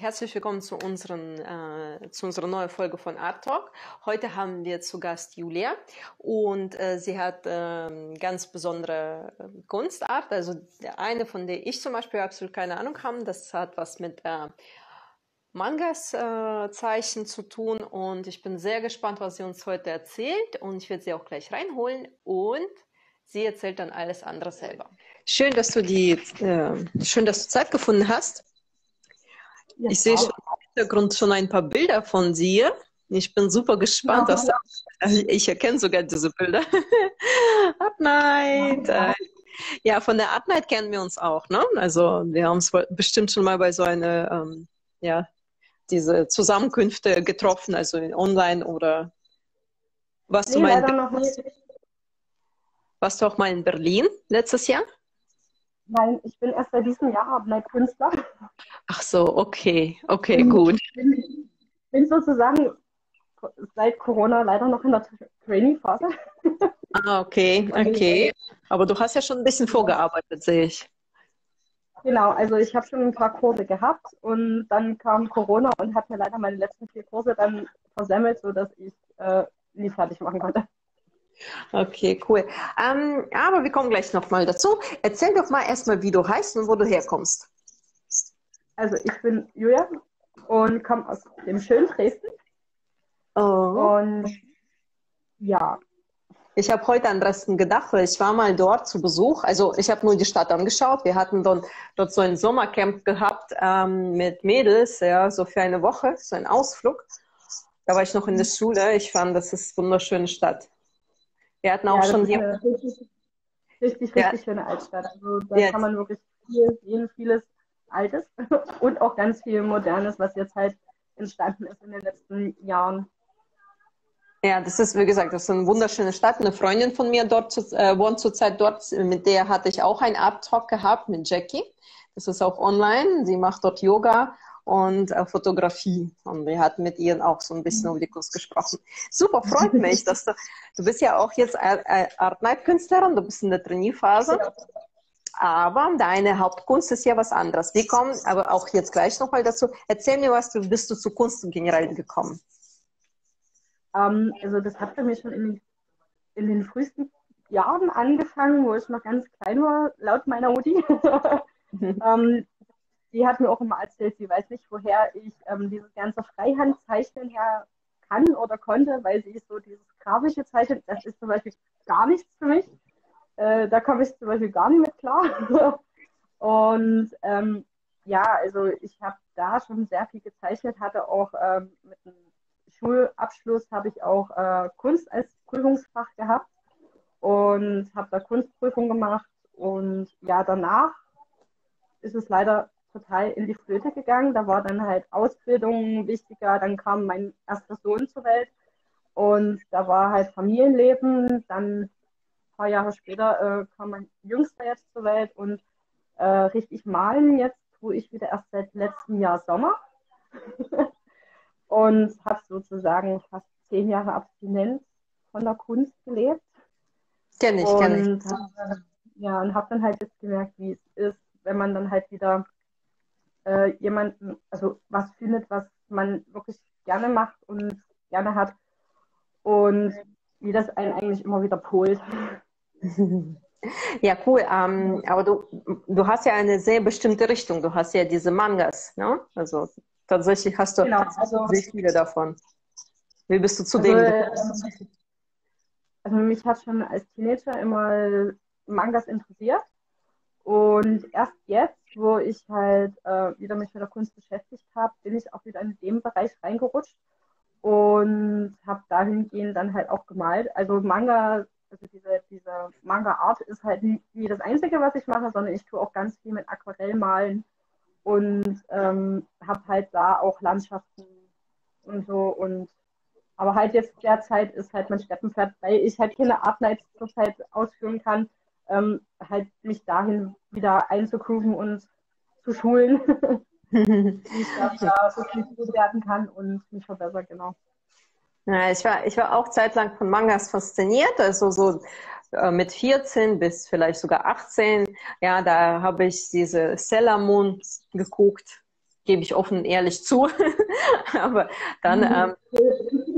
Herzlich willkommen zu, unseren, äh, zu unserer neuen Folge von Art Talk. Heute haben wir zu Gast Julia und äh, sie hat äh, ganz besondere ähm, Kunstart. Also eine, von der ich zum Beispiel absolut keine Ahnung habe, das hat was mit äh, Mangas äh, Zeichen zu tun und ich bin sehr gespannt, was sie uns heute erzählt und ich werde sie auch gleich reinholen und sie erzählt dann alles andere selber. Schön, dass du die, äh, schön, dass du Zeit gefunden hast. Ja, ich sehe schon im Hintergrund schon ein paar Bilder von dir. Ich bin super gespannt. Ja. Dass, also ich erkenne sogar diese Bilder. Art Night. Ja. ja, von der Art Night kennen wir uns auch. Ne? Also wir haben uns bestimmt schon mal bei so einer, ähm, ja, diese Zusammenkünfte getroffen, also online oder was nee, du meinst. Warst du auch mal in Berlin letztes Jahr? Nein, ich bin erst seit diesem Jahr Künstler. Ach so, okay, okay, gut. Ich bin, bin sozusagen seit Corona leider noch in der Training-Phase. Ah, okay, okay. Aber du hast ja schon ein bisschen vorgearbeitet, sehe ich. Genau, also ich habe schon ein paar Kurse gehabt und dann kam Corona und hat mir leider meine letzten vier Kurse dann versemmelt, sodass ich äh, nie fertig machen konnte. Okay, cool. Ähm, aber wir kommen gleich nochmal dazu. Erzähl doch mal erstmal, wie du heißt und wo du herkommst. Also ich bin Julia und komme aus dem schönen Dresden. Oh. Und ja. Ich habe heute an Dresden gedacht, weil ich war mal dort zu Besuch. Also ich habe nur die Stadt angeschaut. Wir hatten dort, dort so ein Sommercamp gehabt ähm, mit Mädels, ja, so für eine Woche, so ein Ausflug. Da war ich noch in der Schule. Ich fand, das ist eine wunderschöne Stadt. Wir hatten auch ja, schon hier. Richtig, richtig, ja. schöne Altstadt. Also da ja. kann man wirklich viel sehen, vieles Altes und auch ganz viel Modernes, was jetzt halt entstanden ist in den letzten Jahren. Ja, das ist, wie gesagt, das ist eine wunderschöne Stadt. Eine Freundin von mir dort äh, wohnt zurzeit dort. Mit der hatte ich auch einen Art Talk gehabt mit Jackie. Das ist auch online. Sie macht dort Yoga und äh, Fotografie. Und wir hatten mit ihr auch so ein bisschen über die Kunst gesprochen. Super, freut mich, dass du, du bist ja auch jetzt Art Night Künstlerin, du bist in der Trainierphase. Aber deine Hauptkunst ist ja was anderes. Wir kommen aber auch jetzt gleich nochmal dazu. Erzähl mir was, wie bist du zu Kunst generell gekommen? Um, ähm, also das hat bei mir schon in, in den frühesten Jahren angefangen, wo ich noch ganz klein war, laut meiner Mutti. um, die hat mir auch immer erzählt, sie weiß nicht, woher ich ähm, dieses ganze Freihandzeichnen her kann oder konnte, weil sie ist so dieses grafische Zeichnen, das ist zum Beispiel gar nichts für mich. Äh, da komme ich zum Beispiel gar nicht mit klar. Und ähm, ja, also ich habe da schon sehr viel gezeichnet, hatte auch ähm, mit einem Schulabschluss habe ich auch äh, Kunst als Prüfungsfach gehabt und habe da Kunstprüfung gemacht und ja, danach ist es leider total in die Flöte gegangen. Da war dann halt Ausbildung wichtiger, dann kam mein erster Sohn zur Welt und da war halt Familienleben. Dann ein paar Jahre später äh, kam mein Jüngster jetzt zur Welt und äh, richtig malen jetzt tue ich wieder erst seit letztem Jahr Sommer und habe sozusagen fast zehn Jahre Abstinenz von der Kunst gelebt. Kenn ich, kenn ich. Hab, ja, und habe dann halt jetzt gemerkt, wie es ist, wenn man dann halt wieder äh, jemanden, also was findet, was man wirklich gerne macht und gerne hat und wie das einen eigentlich immer wieder polt. Ja, cool. Ähm, aber du, du hast ja eine sehr bestimmte Richtung. Du hast ja diese Mangas, ne? Also tatsächlich hast du genau, also, sehr viele davon. Wie bist du zu also, denen? Ähm, also mich hat schon als Teenager immer Mangas interessiert. Und erst jetzt, wo ich halt äh, wieder mich mit der Kunst beschäftigt habe, bin ich auch wieder in den Bereich reingerutscht und habe dahingehend dann halt auch gemalt. Also Manga, also diese, diese Manga-Art ist halt nie, das Einzige, was ich mache, sondern ich tue auch ganz viel mit Aquarell malen und ähm, habe halt da auch Landschaften und so und aber halt jetzt derzeit ist halt mein Steppenpferd, weil ich halt keine Art Nights zurzeit ausführen kann, ähm, halt mich dahin wieder einzugrooven und zu schulen, wie ich da so viel werden kann und mich verbessern, genau. Ja, ich war, ich war auch zeitlang von Mangas fasziniert, also so äh, mit 14 bis vielleicht sogar 18. Ja, da habe ich diese Sailor Moon geguckt. gebe ich offen und ehrlich zu. Aber dann, mhm. ähm,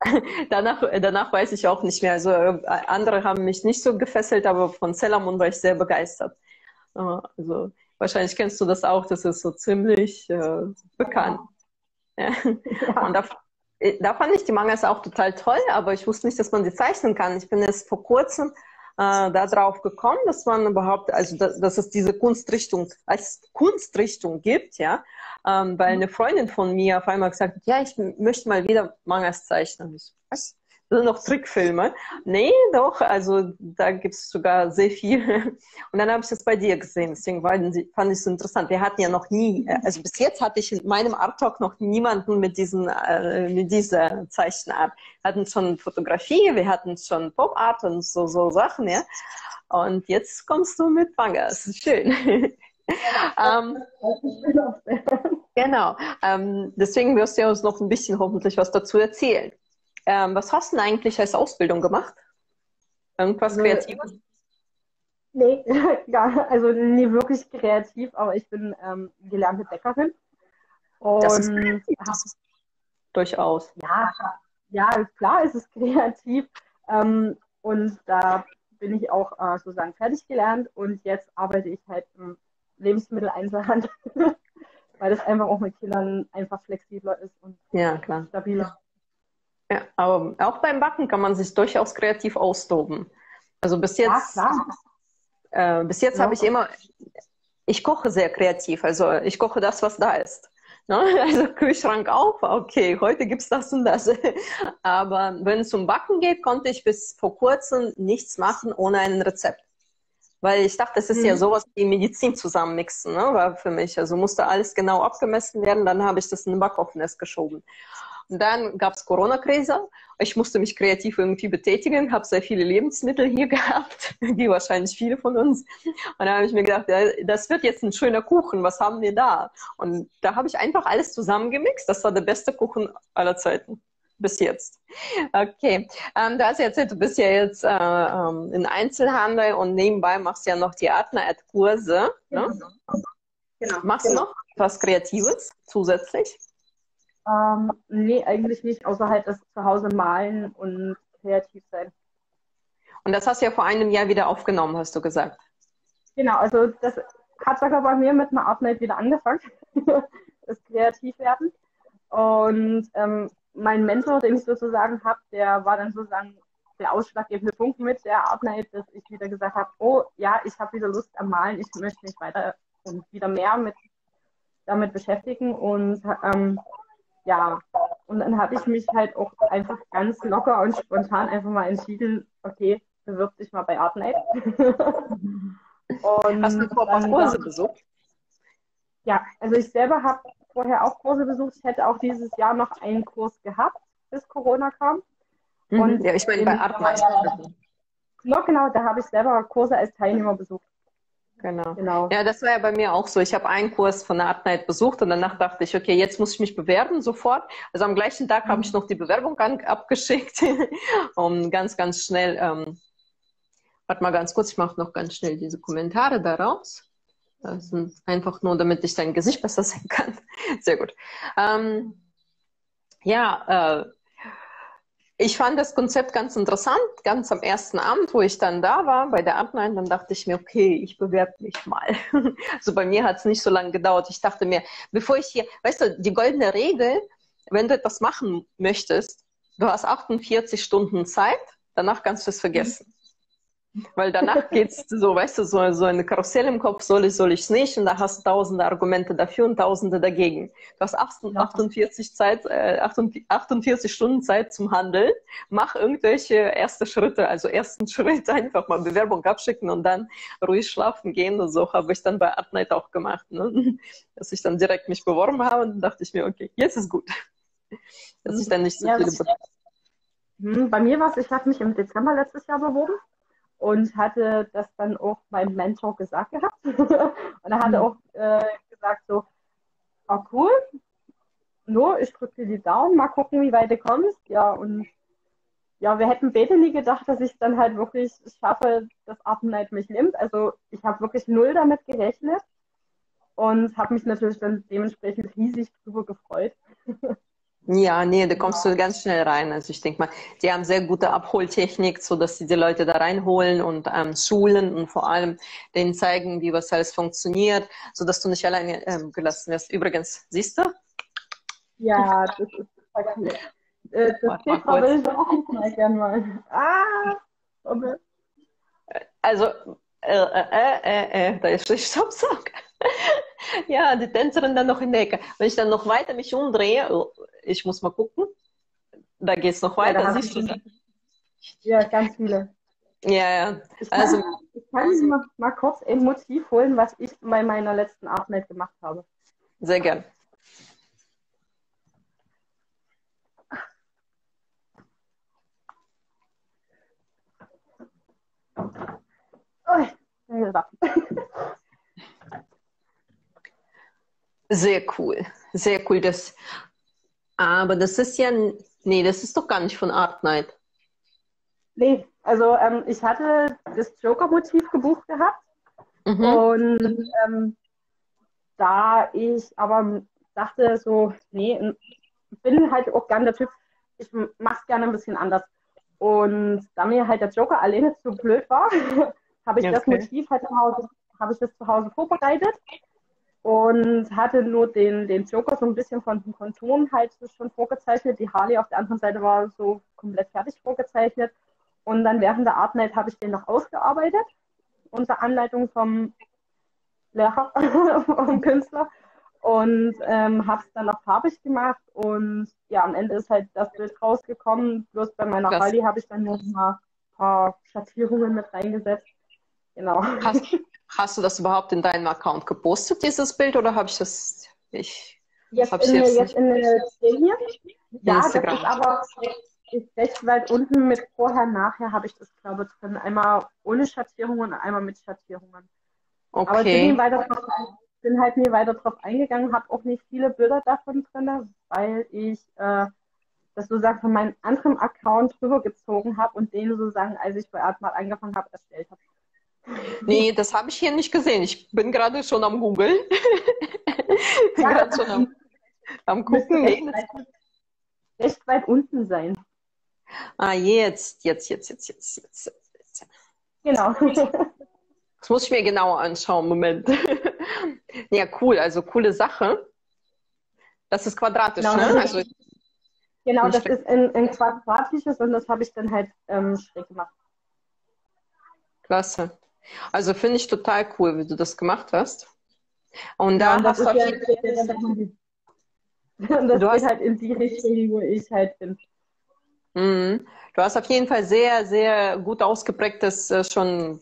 danach, danach weiß ich auch nicht mehr. Also äh, andere haben mich nicht so gefesselt, aber von Celamon war ich sehr begeistert. Äh, also wahrscheinlich kennst du das auch, das ist so ziemlich äh, bekannt. Ja. Ja. Und da, äh, da fand ich die Mangas auch total toll, aber ich wusste nicht, dass man sie zeichnen kann. Ich bin erst vor kurzem äh, darauf gekommen, dass man überhaupt, also dass, dass es diese Kunstrichtung als Kunstrichtung gibt, ja, ähm, weil eine Freundin von mir auf einmal gesagt hat, ja, ich möchte mal wieder Mangas zeichnen. Ich, was? Noch Trickfilme. Nee, doch, also da gibt es sogar sehr viel. Und dann habe ich das bei dir gesehen, deswegen fand ich es so interessant. Wir hatten ja noch nie, äh, also bis jetzt hatte ich in meinem Art Talk noch niemanden mit, diesen, äh, mit dieser Zeichenart. Wir hatten schon Fotografie, wir hatten schon Pop Art und so, so Sachen, ja. Und jetzt kommst du mit Manga, das ist schön. ähm, genau. Ähm, deswegen wirst du uns noch ein bisschen hoffentlich was dazu erzählen. Ähm, was hast du denn eigentlich als Ausbildung gemacht? Irgendwas also, Kreatives? Nee, ja, also nie wirklich kreativ, aber ich bin ähm, gelernte Bäckerin. Und das ist, das ist durchaus. Ja, ja, klar ist es kreativ. Ähm, und da bin ich auch äh, sozusagen fertig gelernt und jetzt arbeite ich halt im Lebensmitteleinzelhandel, weil das einfach auch mit Kindern einfach flexibler ist und ja, klar. stabiler. Ja, aber auch beim Backen kann man sich durchaus kreativ austoben. Also bis jetzt, ja, äh, bis jetzt ja. habe ich immer, ich koche sehr kreativ. Also ich koche das, was da ist. Ne? Also Kühlschrank auf, okay, heute gibt es das und das. Aber wenn es um Backen geht, konnte ich bis vor kurzem nichts machen ohne ein Rezept. Weil ich dachte, das ist mhm. ja sowas wie Medizin zusammenmixen, ne? war für mich. Also musste alles genau abgemessen werden, dann habe ich das in den Backofen erst geschoben. Dann gab es Corona-Krise. Ich musste mich kreativ irgendwie betätigen, habe sehr viele Lebensmittel hier gehabt, wie wahrscheinlich viele von uns. Und dann habe ich mir gedacht, das wird jetzt ein schöner Kuchen, was haben wir da? Und da habe ich einfach alles zusammengemixt. Das war der beste Kuchen aller Zeiten bis jetzt. Okay, ähm, du hast erzählt, du bist ja jetzt äh, ähm, in Einzelhandel und nebenbei machst du ja noch die Artner-Kurse. Ne? Genau. genau. Machst du noch was Kreatives zusätzlich? Ähm, nee, eigentlich nicht, außer halt das zu Hause malen und kreativ sein. Und das hast du ja vor einem Jahr wieder aufgenommen, hast du gesagt. Genau, also das hat sogar bei mir mit einer Artnight wieder angefangen, das Kreativwerden. Und ähm, mein Mentor, den ich sozusagen habe, der war dann sozusagen der ausschlaggebende Punkt mit der Artnight, dass ich wieder gesagt habe, oh ja, ich habe wieder Lust am Malen, ich möchte mich weiter und wieder mehr mit damit beschäftigen und ähm, ja, und dann habe ich mich halt auch einfach ganz locker und spontan einfach mal entschieden, okay, bewirb dich mal bei Artnight. und Hast du vorher Kurse besucht? Ja, also ich selber habe vorher auch Kurse besucht. Ich hätte auch dieses Jahr noch einen Kurs gehabt, bis Corona kam. Mhm. Und ja, ich meine bei Artnight. Ja, genau, da habe ich selber Kurse als Teilnehmer besucht. Genau. genau. Ja, das war ja bei mir auch so. Ich habe einen Kurs von der Art Night besucht und danach dachte ich, okay, jetzt muss ich mich bewerben sofort. Also am gleichen Tag mhm. habe ich noch die Bewerbung an, abgeschickt, um ganz, ganz schnell, ähm, warte mal ganz kurz, ich mache noch ganz schnell diese Kommentare daraus. Das sind einfach nur, damit ich dein Gesicht besser sehen kann. Sehr gut. Ähm, ja, äh, ich fand das Konzept ganz interessant, ganz am ersten Abend, wo ich dann da war bei der Abnein, dann dachte ich mir, okay, ich bewerbe mich mal. also bei mir hat es nicht so lange gedauert. Ich dachte mir, bevor ich hier, weißt du, die goldene Regel, wenn du etwas machen möchtest, du hast 48 Stunden Zeit, danach kannst du es vergessen. Weil danach geht's so, weißt du, so, so eine Karussell im Kopf, soll ich, soll ich es nicht, und da hast du tausende Argumente dafür und tausende dagegen. Du hast 48, Zeit, äh, 48 Stunden Zeit zum Handeln, mach irgendwelche erste Schritte, also ersten Schritt einfach mal Bewerbung abschicken und dann ruhig schlafen gehen. Und so habe ich dann bei Artnight auch gemacht, ne? dass ich dann direkt mich beworben habe und dann dachte ich mir, okay, jetzt ist gut. Dass ich dann nicht so ja, viele... Hm, bei mir war es, ich habe mich im Dezember letztes Jahr beworben und hatte das dann auch meinem Mentor gesagt gehabt. und er hatte mhm. auch äh, gesagt so, oh cool, nur ich drücke dir die Daumen, mal gucken, wie weit du kommst. Ja, und ja, wir hätten beide nie gedacht, dass ich dann halt wirklich schaffe, dass Artenlight mich nimmt. Also ich habe wirklich null damit gerechnet. und habe mich natürlich dann dementsprechend riesig drüber gefreut. Ja, nee, da kommst du ganz schnell rein. Also ich denke mal, die haben sehr gute Abholtechnik, so dass sie die Leute da reinholen und ähm, schulen und vor allem denen zeigen, wie was alles funktioniert, so dass du nicht alleine ähm, gelassen wirst. Übrigens, siehst du? Ja, das ist total cool. Äh, das Thema will ich auch mal gerne mal. Ah, okay. Also, äh, äh, äh, äh, da ist Staubsauger. ja, die Tänzerin dann noch in der Ecke. Wenn ich dann noch weiter mich umdrehe, oh, ich muss mal gucken, da geht es noch weiter, ja, siehst du? Ja, ganz viele. Ja, ja. Ich kann, also, ich kann mal, mal kurz ein Motiv holen, was ich bei meiner letzten Arbeit gemacht habe. Sehr gern. Sehr cool, sehr cool. Das, aber das ist ja, nee, das ist doch gar nicht von Art Night. Nee, also ähm, ich hatte das Joker-Motiv gebucht gehabt mhm. und ähm, da ich aber dachte so, nee, bin halt auch gerne der Typ, ich mach's gerne ein bisschen anders. Und da mir halt der Joker alleine zu blöd war, habe ich okay. das Motiv halt zu Hause, habe ich das zu Hause vorbereitet und hatte nur den, den Joker so ein bisschen von den Konturen halt schon vorgezeichnet. Die Harley auf der anderen Seite war so komplett fertig vorgezeichnet. Und dann während der Art Night habe ich den noch ausgearbeitet, unter Anleitung vom Lehrer und Künstler. Und ähm, habe es dann noch farbig gemacht. Und ja, am Ende ist halt das Bild rausgekommen. Bloß bei meiner Krass. Harley habe ich dann noch mal ein paar Schattierungen mit reingesetzt. Genau. Hast, hast, du das überhaupt in deinem Account gepostet, dieses Bild, oder habe ich das? Ich jetzt in, jetzt, jetzt in der Serie? Ja, Instagram. das ist aber recht weit unten mit vorher, nachher habe ich das, glaube ich, drin. Einmal ohne Schattierungen und einmal mit Schattierungen. Okay. Aber ich bin, weiter drauf, bin halt nie weiter drauf eingegangen, habe auch nicht viele Bilder davon drin, weil ich äh, das sozusagen von meinem anderen Account rübergezogen habe und den sozusagen, als ich bei Art mal angefangen habe, erstellt habe. Nee, das habe ich hier nicht gesehen. Ich bin gerade schon am Googeln. bin ja, gerade schon am, am gucken. Recht, weit, recht weit unten sein. Ah, jetzt, jetzt, jetzt, jetzt, jetzt, jetzt. jetzt. Genau. Das muss ich mir genauer anschauen. Moment. ja, cool. Also coole Sache. Das ist quadratisch, genau, ne? Also, genau, das ist ein, ein quadratisches und das habe ich dann halt ähm, schräg gemacht. Klasse. Also finde ich total cool, wie du das gemacht hast. Und da ja, hast du ja, das du hast halt in die Richtung, wo ich halt bin. Mhm. Du hast auf jeden Fall sehr, sehr gut ausgeprägtes äh, schon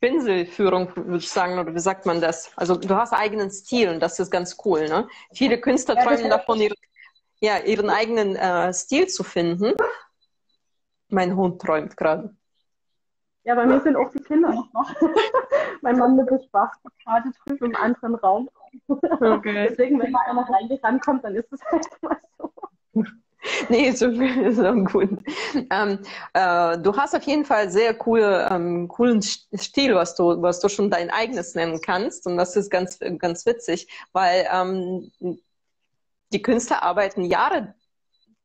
Pinselführung, würde ich sagen, oder wie sagt man das? Also du hast eigenen Stil und das ist ganz cool. Ne? Viele Künstler ja, träumen davon, ihre, ja, ihren eigenen äh, Stil zu finden. Mein Hund träumt gerade. Ja, bei mir sind auch die Kinder noch. mein Mann mit Spaß gerade drüben im anderen Raum. Okay. Deswegen, wenn mal einer reingerannt dann ist es halt immer so. Nee, so, so gut. Ähm, äh, du hast auf jeden Fall sehr coole, ähm, coolen Stil, was du, was du schon dein eigenes nennen kannst. Und das ist ganz, ganz witzig, weil ähm, die Künstler arbeiten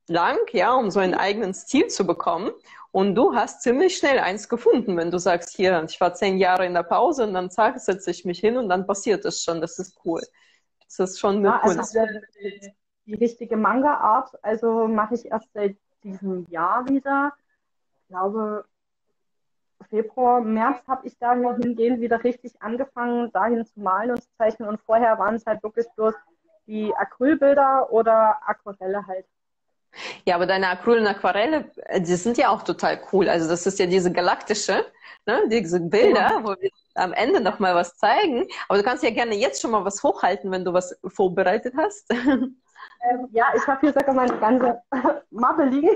jahrelang, ja, um so einen eigenen Stil zu bekommen. Und du hast ziemlich schnell eins gefunden, wenn du sagst, hier, ich war zehn Jahre in der Pause und dann zack, setze ich mich hin und dann passiert es schon. Das ist cool. Das ist schon eine ja, Kunst. Also die, die richtige Manga-Art, also mache ich erst seit diesem Jahr wieder. Ich glaube, Februar, März habe ich da hingehend wieder richtig angefangen, dahin zu malen und zu zeichnen. Und vorher waren es halt wirklich bloß die Acrylbilder oder Aquarelle halt. Ja, aber deine Acryl und Aquarelle, äh, die sind ja auch total cool. Also das ist ja diese galaktische, ne, diese Bilder, ja. wo wir am Ende noch mal was zeigen. Aber du kannst ja gerne jetzt schon mal was hochhalten, wenn du was vorbereitet hast. Ähm, ja, ich habe hier sogar meine ganze Mappe liegen.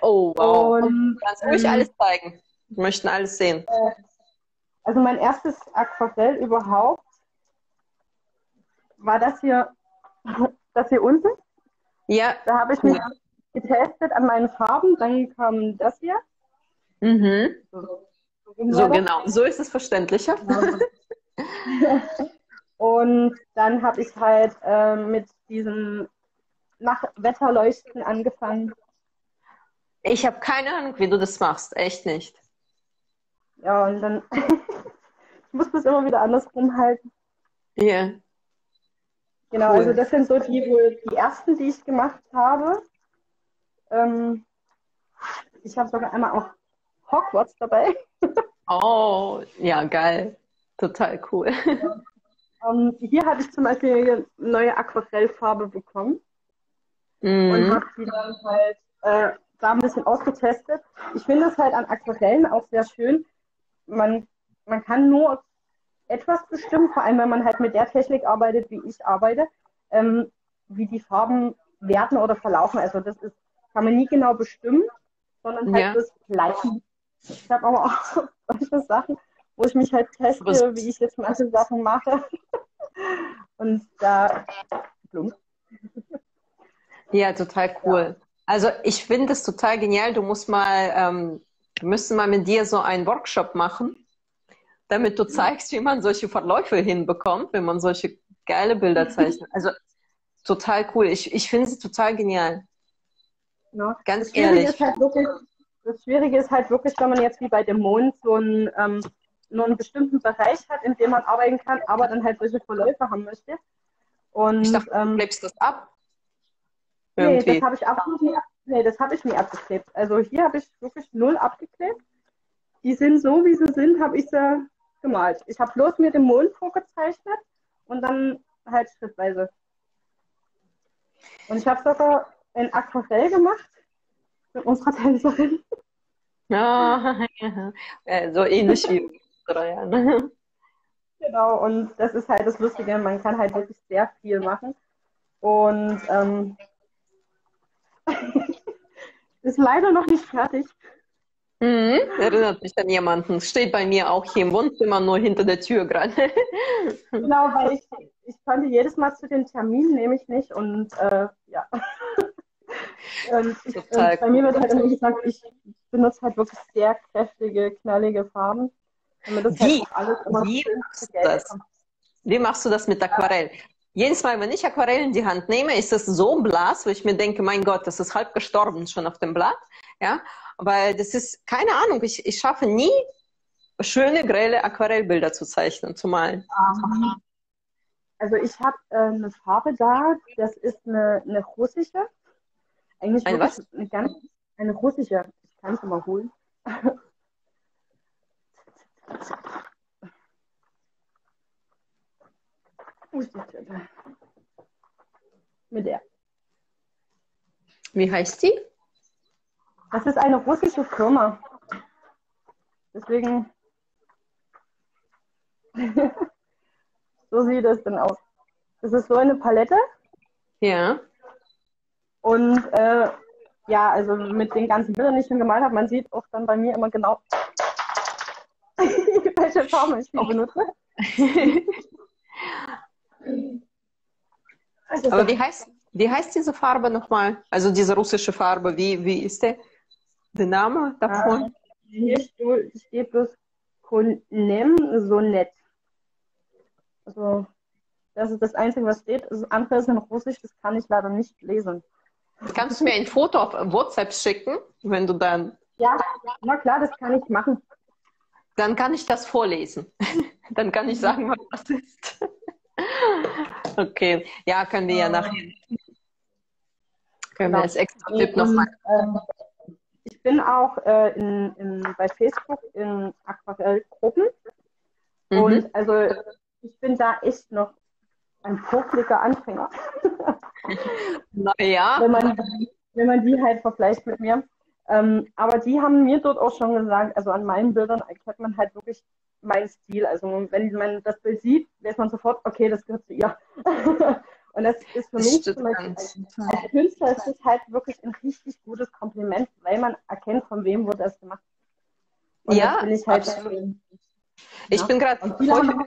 Oh, wow. Und, du kannst ruhig ähm, alles zeigen. Wir möchten alles sehen. Äh, also mein erstes Aquarell überhaupt war das hier, das hier unten. Ja. Da habe ich mich ja. getestet an meinen Farben, dann kam das hier. Mhm. So, so genau, so ist es verständlicher. Und dann habe ich halt äh, mit diesem Wetterleuchten angefangen. Ich habe keine Ahnung, wie du das machst. Echt nicht. Ja, und dann ich muss das immer wieder andersrum halten. Ja. Yeah. Genau, cool. also das sind so die, die ersten, die ich gemacht habe. Ähm, ich habe sogar einmal auch Hogwarts dabei. oh, ja, geil. Total cool. Um, ähm, hier hatte ich zum Beispiel eine neue Aquarellfarbe bekommen mhm. und habe die dann halt äh, da ein bisschen ausgetestet. Ich finde es halt an Aquarellen auch sehr schön. Man, man kann nur etwas bestimmen, vor allem wenn man halt mit der Technik arbeitet, wie ich arbeite, ähm, wie die Farben werden oder verlaufen. Also das ist, kann man nie genau bestimmen, sondern halt ja. das Gleiche. Ich habe aber auch solche Sachen, wo ich mich halt teste, wie ich jetzt manche Sachen mache. Und da plump. Ja, total cool. Ja. Also ich finde es total genial. Du musst mal, ähm, wir müssen mal mit dir so einen Workshop machen, damit du zeigst, wie man solche Verläufe hinbekommt, wenn man solche geile Bilder zeichnet. Also total cool. Ich, ich finde es total genial. Ja. Ganz das ehrlich. halt wirklich, das Schwierige ist halt wirklich, wenn man jetzt wie bei dem Mond so ein ähm, nur einen bestimmten Bereich hat, in dem man arbeiten kann, aber dann halt solche Verläufe haben möchte. Und, ich dachte, ähm, du klebst das ab. Irgendwie. Nee, das habe ich absolut nie, nee, das habe ich nie abgeklebt. Also hier habe ich wirklich null abgeklebt. Die sind so, wie sie sind, habe ich sie gemalt. Ich habe bloß mir den Mond vorgezeichnet und dann halt schrittweise. Und ich habe sogar ein Aquarell gemacht mit unserer Tänzerin. Ja, ja. so ähnlich wie drei Jahren. Genau, und das ist halt das Lustige, man kann halt wirklich sehr viel machen. Und ähm, ist leider noch nicht fertig. Mhm, erinnert mich an jemanden. Steht bei mir auch hier im Wohnzimmer, nur hinter der Tür gerade. genau, weil ich, ich konnte jedes Mal zu den Terminen, nehme ich nicht. Und äh, ja. und, ich, und bei mir wird halt immer gesagt, ich benutze halt wirklich sehr kräftige, knallige Farben. Wie, halt wie, machst du das? wie machst du das mit Aquarell? Jedes Mal, wenn ich Aquarell in die Hand nehme, ist es so blass, wo ich mir denke, mein Gott, das ist halb gestorben schon auf dem Blatt. Ja, weil das ist, keine Ahnung, ich, ich schaffe nie, schöne, grelle Aquarellbilder zu zeichnen, zu malen. Also ich habe äh, eine Farbe da, das ist eine, eine russische. Eigentlich ein was? Eine, ganz, eine russische. Ich kann es mal holen. Mit der. Wie heißt sie? Das ist eine russische Firma. Deswegen. so sieht es dann aus. Das ist so eine Palette. Ja. Und äh, ja, also mit den ganzen Bildern, die ich schon gemalt habe, man sieht auch dann bei mir immer genau, welche Farbe ich benutze. Aber wie heißt, wie heißt diese Farbe nochmal? Also diese russische Farbe, wie, wie ist der, der Name davon? Ah, hier steht bloß Konem Sonett. Also, das ist das Einzige, was steht. Das andere ist in Russisch, das kann ich leider nicht lesen. Kannst du mir ein Foto auf WhatsApp schicken, wenn du dann. Ja, na klar, das kann ich machen. Dann kann ich das vorlesen. dann kann ich sagen, was das ist. okay, ja, können wir ja nachher. Können genau. wir als extra Tipp nochmal. Ähm, ich bin auch äh, in, in, bei Facebook in Aquarellgruppen. Mhm. Und also ich bin da echt noch ein pokliger Anfänger. naja. Wenn man, wenn man die halt vergleicht mit mir. Ähm, aber die haben mir dort auch schon gesagt, also an meinen Bildern erkennt man halt wirklich meinen Stil. Also wenn man das Bild sieht, weiß man sofort, okay, das gehört zu ihr. Und das ist für das mich zum Beispiel als, als, Künstler ist das halt wirklich ein richtig gutes Kompliment, weil man erkennt, von wem wurde das gemacht. Und ja, bin ich halt absolut. Ich ja. bin gerade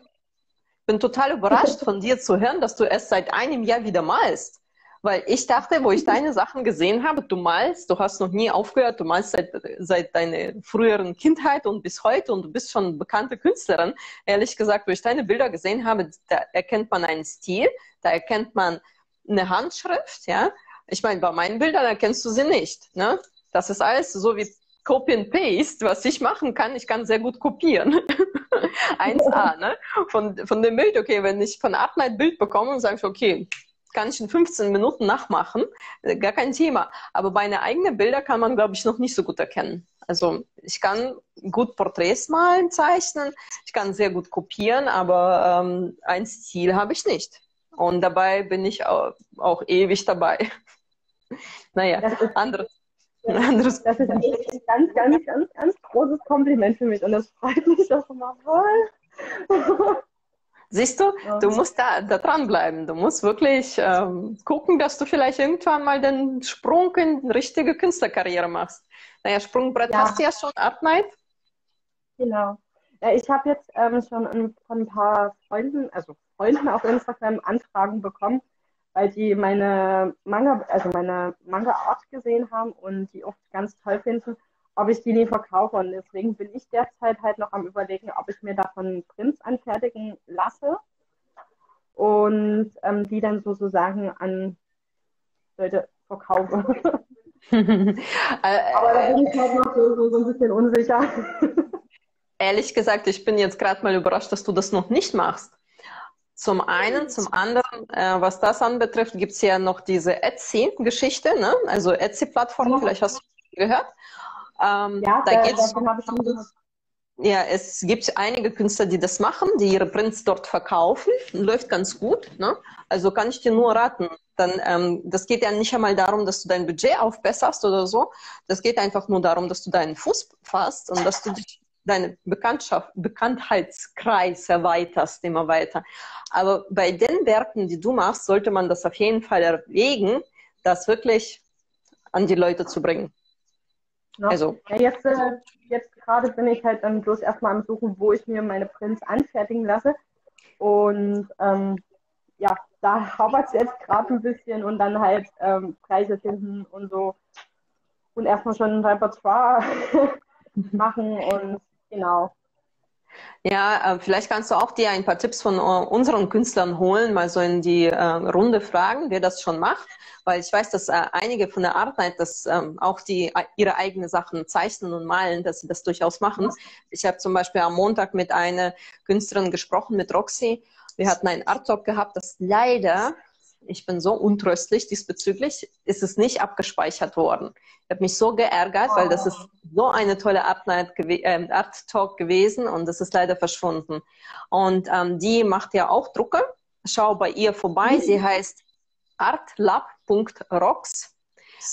bin total überrascht von dir zu hören, dass du erst seit einem Jahr wieder malst. Weil ich dachte, wo ich deine Sachen gesehen habe, du malst, du hast noch nie aufgehört, du malst seit, seit deiner früheren Kindheit und bis heute und du bist schon bekannte Künstlerin. Ehrlich gesagt, wo ich deine Bilder gesehen habe, da erkennt man einen Stil, da erkennt man eine Handschrift, ja. Ich meine, bei meinen Bildern erkennst du sie nicht, ne? Das ist alles so wie Copy and Paste, was ich machen kann. Ich kann sehr gut kopieren. 1A, ne? Von, von dem Bild, okay, wenn ich von Art ein Bild bekomme und sage, okay, kann ich in 15 Minuten nachmachen, äh, gar kein Thema. Aber meine eigenen Bilder kann man, glaube ich, noch nicht so gut erkennen. Also ich kann gut Porträts malen, zeichnen, ich kann sehr gut kopieren, aber ähm, ein Stil habe ich nicht. Und dabei bin ich auch, auch ewig dabei. naja, anderes. anderes. Das ist ein ganz, ganz, ganz, ganz großes Kompliment für mich und das freut mich doch immer voll. Siehst du, du musst da, da dranbleiben. Du musst wirklich ähm, gucken, dass du vielleicht irgendwann mal den Sprung in richtige Künstlerkarriere machst. Naja, Sprungbrett ja. hast du ja schon, Art Night. Genau. Ja, ich habe jetzt ähm, schon von ein paar Freunden, also Freunden auf Instagram Anfragen bekommen, weil die meine Manga, also meine Manga-Art gesehen haben und die oft ganz toll finden ob ich die nie verkaufe. Und deswegen bin ich derzeit halt noch am Überlegen, ob ich mir davon Prints anfertigen lasse und ähm, die dann sozusagen an Leute verkaufe. Aber da bin ich halt noch so, so, so ein bisschen unsicher. Ehrlich gesagt, ich bin jetzt gerade mal überrascht, dass du das noch nicht machst. Zum einen, zum anderen, äh, was das anbetrifft, gibt es ja noch diese Etsy-Geschichte, ne? also Etsy-Plattform, vielleicht hast du gehört. Ähm, ja, da geht's, ja, es gibt einige Künstler, die das machen, die ihre Prints dort verkaufen. Läuft ganz gut. Ne? Also kann ich dir nur raten. Dann, ähm, das geht ja nicht einmal darum, dass du dein Budget aufbesserst oder so. Das geht einfach nur darum, dass du deinen Fuß fasst und dass du dich deine Bekanntschaft, Bekanntheitskreis erweiterst immer weiter. Aber bei den Werken, die du machst, sollte man das auf jeden Fall erwägen, das wirklich an die Leute zu bringen. Ne? Also. Ja, jetzt, äh, jetzt gerade bin ich halt dann bloß erstmal am Suchen, wo ich mir meine Prints anfertigen lasse. Und ähm, ja, da hapert es jetzt gerade ein bisschen und dann halt ähm, Preise finden und so. Und erstmal schon ein Repertoire machen und genau. Ja, äh, vielleicht kannst du auch dir ein paar Tipps von äh, unseren Künstlern holen, mal so in die äh, Runde fragen, wer das schon macht, weil ich weiß, dass einige von der Artnight das ähm, auch die ihre eigenen Sachen zeichnen und malen, dass sie das durchaus machen. Ich habe zum Beispiel am Montag mit einer Künstlerin gesprochen, mit Roxy. Wir hatten einen Art Talk gehabt, das leider ich bin so untröstlich diesbezüglich, ist es nicht abgespeichert worden. Ich habe mich so geärgert, oh. weil das ist so eine tolle Art, Night äh, Art Talk gewesen und das ist leider verschwunden. Und ähm, die macht ja auch Drucke. Schau bei ihr vorbei. Mhm. Sie heißt artlab.rocks.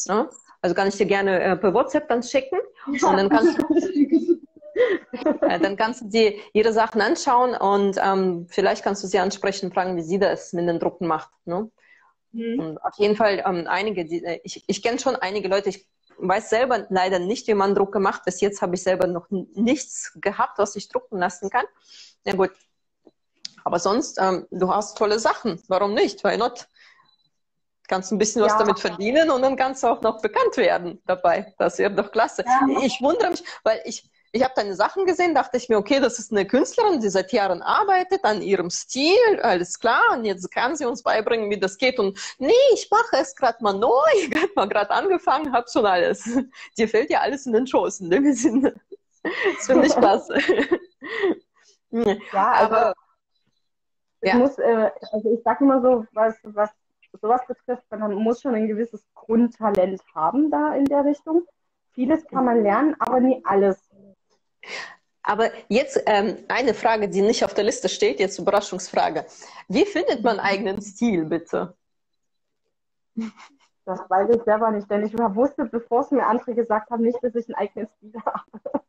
Ne? Also kann ich dir gerne äh, per WhatsApp dann schicken. Und dann kannst du, äh, dann kannst du dir ihre Sachen anschauen und ähm, vielleicht kannst du sie ansprechen und fragen, wie sie das mit den Drucken macht. Ne? Mhm. Auf jeden Fall ähm, einige, die, äh, ich, ich kenne schon einige Leute, ich weiß selber leider nicht, wie man Drucke macht. Bis jetzt habe ich selber noch nichts gehabt, was ich drucken lassen kann. Na gut. Aber sonst, ähm, du hast tolle Sachen. Warum nicht? Why not? Kannst ein bisschen ja. was damit verdienen und dann kannst du auch noch bekannt werden dabei. Das wäre doch klasse. Ja. Ich wundere mich, weil ich, ich habe deine Sachen gesehen, dachte ich mir, okay, das ist eine Künstlerin, die seit Jahren arbeitet an ihrem Stil, alles klar, und jetzt kann sie uns beibringen, wie das geht. Und nee, ich mache es gerade mal neu, ich habe mal gerade angefangen, habe schon alles. Dir fällt ja alles in den Schoß in dem Sinne. Das finde ich klasse. ja, also, aber ich ja. muss, äh, also ich sage immer so, was, was sowas betrifft, man muss schon ein gewisses Grundtalent haben da in der Richtung. Vieles kann man lernen, aber nie alles. Aber jetzt ähm, eine Frage, die nicht auf der Liste steht, jetzt Überraschungsfrage. Wie findet man eigenen Stil, bitte? Das weiß ich selber nicht, denn ich wusste, bevor es mir andere gesagt haben, nicht, dass ich einen eigenen Stil habe.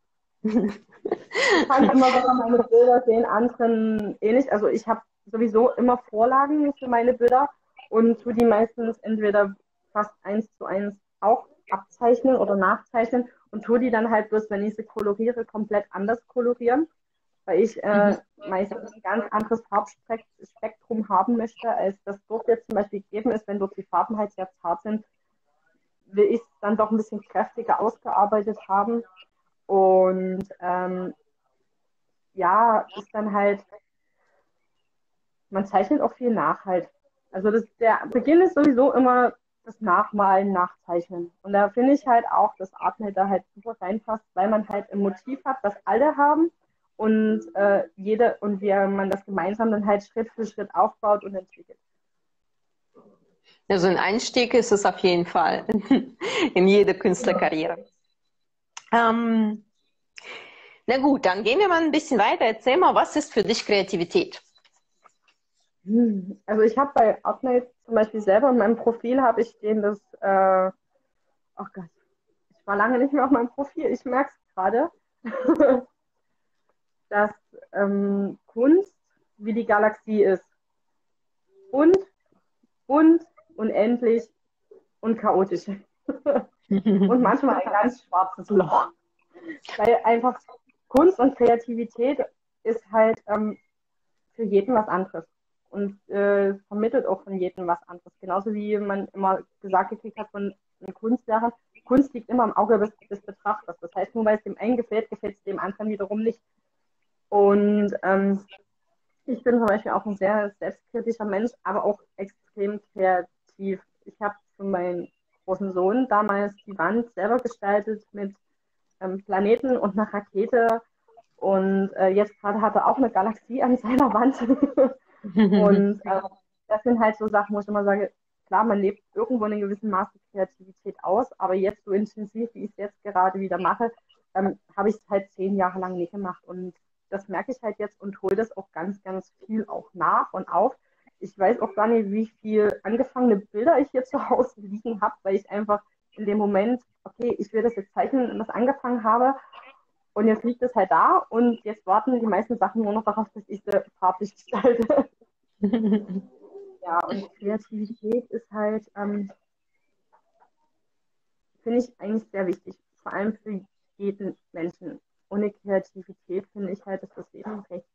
ich fand immer, wenn man meine Bilder sehen, anderen ähnlich. Also ich habe sowieso immer Vorlagen für meine Bilder und tue die meistens entweder fast eins zu eins auch abzeichnen oder nachzeichnen und tue die dann halt bloß, wenn ich sie koloriere, komplett anders kolorieren. weil ich äh, mhm. meistens ein ganz anderes Farbspektrum haben möchte, als das dort jetzt zum Beispiel gegeben ist, wenn dort die Farben halt sehr zart sind, will ich es dann doch ein bisschen kräftiger ausgearbeitet haben. Und ähm, ja, ist dann halt, man zeichnet auch viel nach halt. Also das, der Beginn ist sowieso immer das Nachmalen, Nachzeichnen. Und da finde ich halt auch, dass Artnet da halt super reinpasst, weil man halt ein Motiv hat, das alle haben und äh, jede und wie man das gemeinsam dann halt Schritt für Schritt aufbaut und entwickelt. Also ein Einstieg ist es auf jeden Fall in jede Künstlerkarriere. Ähm, na gut, dann gehen wir mal ein bisschen weiter. Erzähl mal, was ist für dich Kreativität? Also ich habe bei Outmate zum Beispiel selber in meinem Profil habe ich stehen, dass, äh, oh Gott, ich war lange nicht mehr auf meinem Profil, ich merke es gerade, dass ähm, Kunst wie die Galaxie ist. Und, und, unendlich und chaotisch. und manchmal ein ganz schwarzes Loch. Weil einfach Kunst und Kreativität ist halt ähm, für jeden was anderes und äh, vermittelt auch von jedem was anderes. Genauso wie man immer gesagt gekriegt hat von Kunstlehrern, Kunst liegt immer im Auge des, des Betrachters. Das heißt, nur weil es dem einen gefällt, gefällt es dem anderen wiederum nicht. Und ähm, ich bin zum Beispiel auch ein sehr selbstkritischer Mensch, aber auch extrem kreativ. Ich habe für meinen großen Sohn damals die Wand selber gestaltet mit ähm, Planeten und einer Rakete. Und äh, jetzt gerade hat er auch eine Galaxie an seiner Wand. Und äh, das sind halt so Sachen, wo ich immer sage, klar, man lebt irgendwo in einem gewissen Maße Kreativität aus, aber jetzt so intensiv, wie ich es jetzt gerade wieder mache, ähm, habe ich es halt zehn Jahre lang nicht gemacht. Und das merke ich halt jetzt und hole das auch ganz, ganz viel auch nach und auf. Ich weiß auch gar nicht, wie viel angefangene Bilder ich hier zu Hause liegen habe, weil ich einfach in dem Moment, okay, ich will das jetzt zeichnen, was angefangen habe und jetzt liegt es halt da und jetzt warten die meisten Sachen nur noch darauf, dass ich sie farblich gestalte. ja, und Kreativität ist halt, ähm, finde ich eigentlich sehr wichtig. Vor allem für jeden Menschen. Ohne Kreativität finde ich halt, dass das Leben recht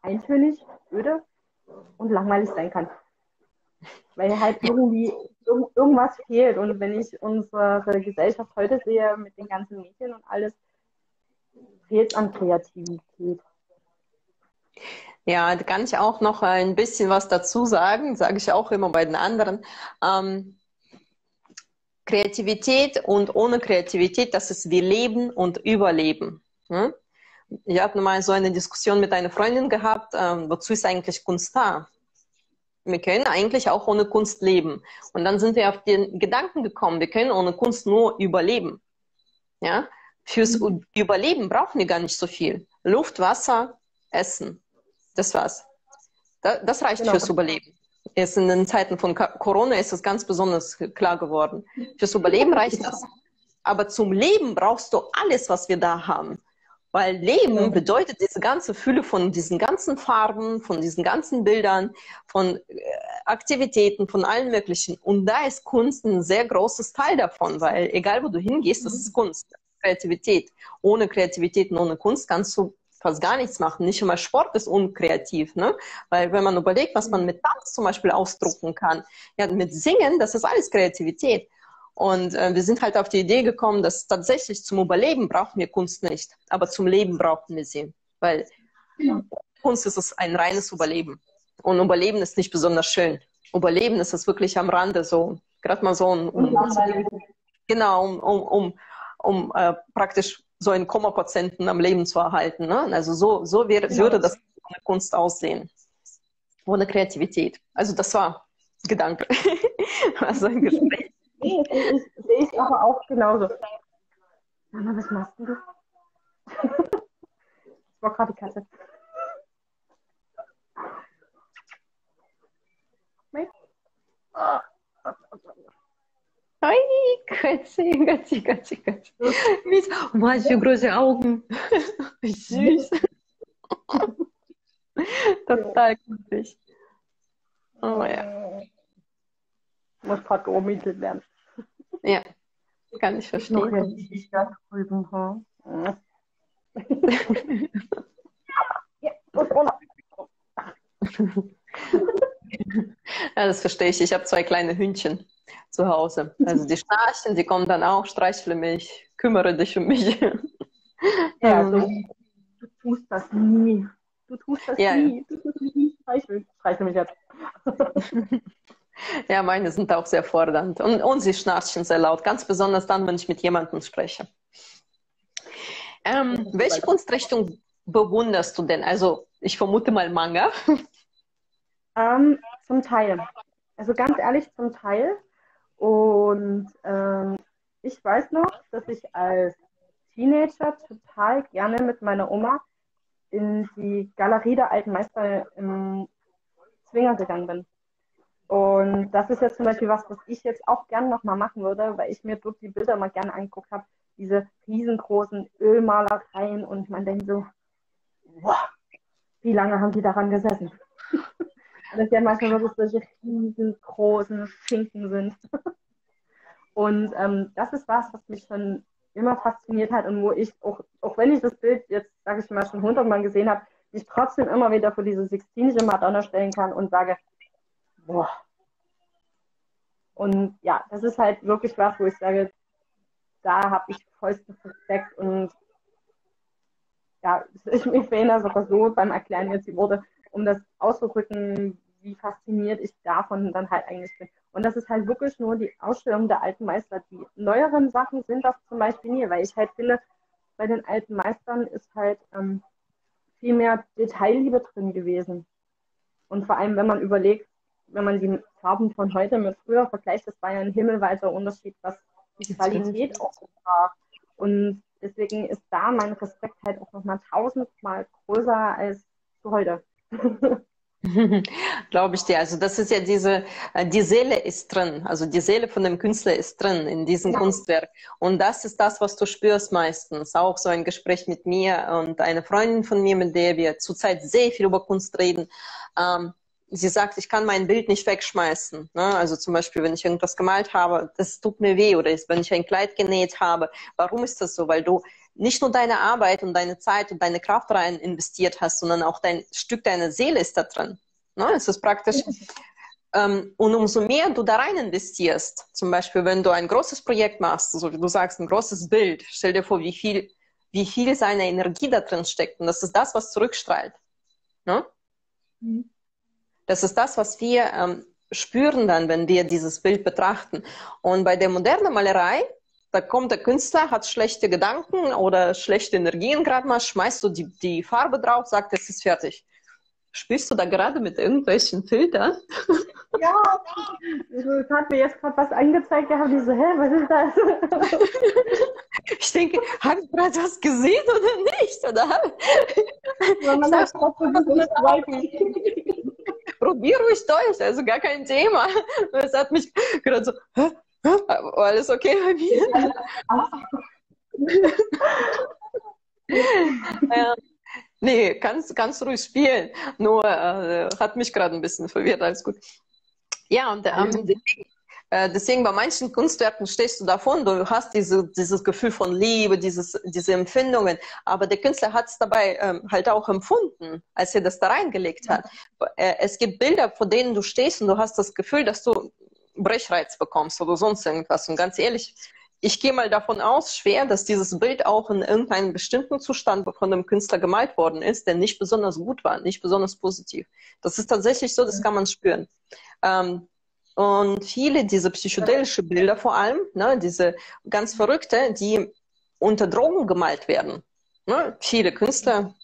eintönig, öde und langweilig sein kann. Weil halt irgendwie irgendwas fehlt. Und wenn ich unsere Gesellschaft heute sehe mit den ganzen Medien und alles, fehlt an Kreativität. Ja, da kann ich auch noch ein bisschen was dazu sagen, sage ich auch immer bei den anderen. Ähm, Kreativität und ohne Kreativität, das ist wie Leben und Überleben. Hm? Ich habe mal so eine Diskussion mit einer Freundin gehabt, ähm, wozu ist eigentlich Kunst da? Wir können eigentlich auch ohne Kunst leben. Und dann sind wir auf den Gedanken gekommen, wir können ohne Kunst nur überleben. Ja? Fürs mhm. Überleben brauchen wir gar nicht so viel. Luft, Wasser, Essen. Das war's. Das reicht genau. fürs Überleben. Jetzt in den Zeiten von Corona ist das ganz besonders klar geworden. Fürs Überleben reicht das. Aber zum Leben brauchst du alles, was wir da haben. Weil Leben bedeutet diese ganze Fülle von diesen ganzen Farben, von diesen ganzen Bildern, von äh, Aktivitäten, von allen möglichen. Und da ist Kunst ein sehr großes Teil davon, weil egal wo du hingehst, das ist Kunst. Kreativität. Ohne Kreativität und ohne Kunst kannst du fast gar nichts machen. Nicht immer Sport ist unkreativ, ne? Weil wenn man überlegt, was man mit Tanz zum Beispiel ausdrucken kann, ja, mit Singen, das ist alles Kreativität. Und äh, wir sind halt auf die Idee gekommen, dass tatsächlich zum Überleben brauchen wir Kunst nicht, aber zum Leben brauchen wir sie. Weil ja. Kunst ist es ein reines Überleben. Und Überleben ist nicht besonders schön. Überleben ist es wirklich am Rande so, gerade mal so um, um genau, um, um, um um äh, praktisch so einen Komma-Prozenten am Leben zu erhalten. Ne? Also so, so wäre, genau. würde das ohne Kunst aussehen. Ohne Kreativität. Also das war Gedanke. also ein Gespräch. Nee, sehe ich aber auch genauso. Mama, was machst du? das war gerade die Katze. Oh. Oi, Götzi, Götzi, Götzi, Götzi. Mies. Oh Mann, für große Augen. Wie süß. Total glücklich. Oh ja. Muss verdomittelt werden. Ja, kann ich verstehen. Ich drüben, hm? ja, das verstehe ich. Ich habe zwei kleine Hündchen zu Hause. Also die schnarchen, die kommen dann auch, streichle mich, kümmere dich um mich. Ja, also, du tust das nie. Du tust das ja, nie. Du tust das nie. Streichle, streichle mich jetzt. Ja, meine sind auch sehr fordernd. Und, und sie schnarchen sehr laut, ganz besonders dann, wenn ich mit jemandem spreche. Ähm, welche Kunstrichtung bewunderst du denn? Also, ich vermute mal Manga. Ähm, zum Teil. Also ganz ehrlich, zum Teil. Und ähm, ich weiß noch, dass ich als Teenager total gerne mit meiner Oma in die Galerie der alten Meister im Zwinger gegangen bin. Und das ist jetzt zum Beispiel was, was ich jetzt auch gerne nochmal machen würde, weil ich mir dort die Bilder mal gerne angeguckt habe. Diese riesengroßen Ölmalereien und man denkt so, boah, wie lange haben die daran gesessen? das ist ja manchmal wirklich solche riesengroßen Schinken sind. Und ähm, das ist was, was mich schon immer fasziniert hat und wo ich, auch, auch wenn ich das Bild jetzt, sage ich mal, schon hundertmal gesehen habe, mich trotzdem immer wieder vor diese Sixtinische Madonna stellen kann und sage, boah. Und ja, das ist halt wirklich was, wo ich sage, da habe ich vollsten Respekt und ja, ich mir fehlen sogar so beim Erklären jetzt die Worte, um das auszudrücken, wie fasziniert ich davon dann halt eigentlich bin. Und das ist halt wirklich nur die Ausstellung der alten Meister. Die neueren Sachen sind das zum Beispiel nie, weil ich halt finde, bei den alten Meistern ist halt ähm, viel mehr Detailliebe drin gewesen. Und vor allem, wenn man überlegt, wenn man die Farben von heute mit früher vergleicht, das war ja ein himmelweiter Unterschied, was die Qualität auch war. Und deswegen ist da mein Respekt halt auch nochmal tausendmal größer als zu heute. Glaube ich dir. Also das ist ja diese, äh, die Seele ist drin. Also die Seele von dem Künstler ist drin in diesem ja. Kunstwerk. Und das ist das, was du spürst meistens. Auch so ein Gespräch mit mir und eine Freundin von mir, mit der wir zurzeit sehr viel über Kunst reden. Ähm, sie sagt, ich kann mein Bild nicht wegschmeißen. Ne? Also zum Beispiel, wenn ich irgendwas gemalt habe, das tut mir weh. Oder wenn ich ein Kleid genäht habe. Warum ist das so? Weil du nicht nur deine Arbeit und deine Zeit und deine Kraft rein investiert hast, sondern auch dein Stück deiner Seele ist da drin. Ne? Es ist praktisch. Ähm, und umso mehr du da rein investierst, zum Beispiel, wenn du ein großes Projekt machst, so wie du sagst, ein großes Bild, stell dir vor, wie viel, wie viel seine Energie da drin steckt. Und das ist das, was zurückstrahlt. Ne? Mhm. Das ist das, was wir ähm, spüren dann, wenn wir dieses Bild betrachten. Und bei der modernen Malerei da kommt der Künstler, hat schlechte Gedanken oder schlechte Energien gerade mal, schmeißt du die, die Farbe drauf, sagt, es ist fertig. Spielst du da gerade mit irgendwelchen Filtern? Ja, also, es hat mir jetzt gerade was angezeigt gehabt, ich so, hä, was ist das? Ich denke, habe ich gerade was gesehen oder nicht? Oder? Ja, man hat Probier ruhig durch, also gar kein Thema. Es hat mich gerade so, hä? Alles okay bei mir? Ja. nee, kannst, kannst ruhig spielen. Nur äh, hat mich gerade ein bisschen verwirrt, alles gut. Ja, und ähm, deswegen, äh, deswegen bei manchen Kunstwerken stehst du davon, du hast diese, dieses Gefühl von Liebe, dieses, diese Empfindungen, aber der Künstler hat es dabei ähm, halt auch empfunden, als er das da reingelegt hat. Äh, es gibt Bilder, vor denen du stehst und du hast das Gefühl, dass du Brechreiz bekommst oder sonst irgendwas. Und ganz ehrlich, ich gehe mal davon aus, schwer, dass dieses Bild auch in irgendeinem bestimmten Zustand von einem Künstler gemalt worden ist, der nicht besonders gut war, nicht besonders positiv. Das ist tatsächlich so, das kann man spüren. Ähm, und viele diese psychedelische Bilder vor allem, ne, diese ganz verrückte, die unter Drogen gemalt werden. Ne? Viele Künstler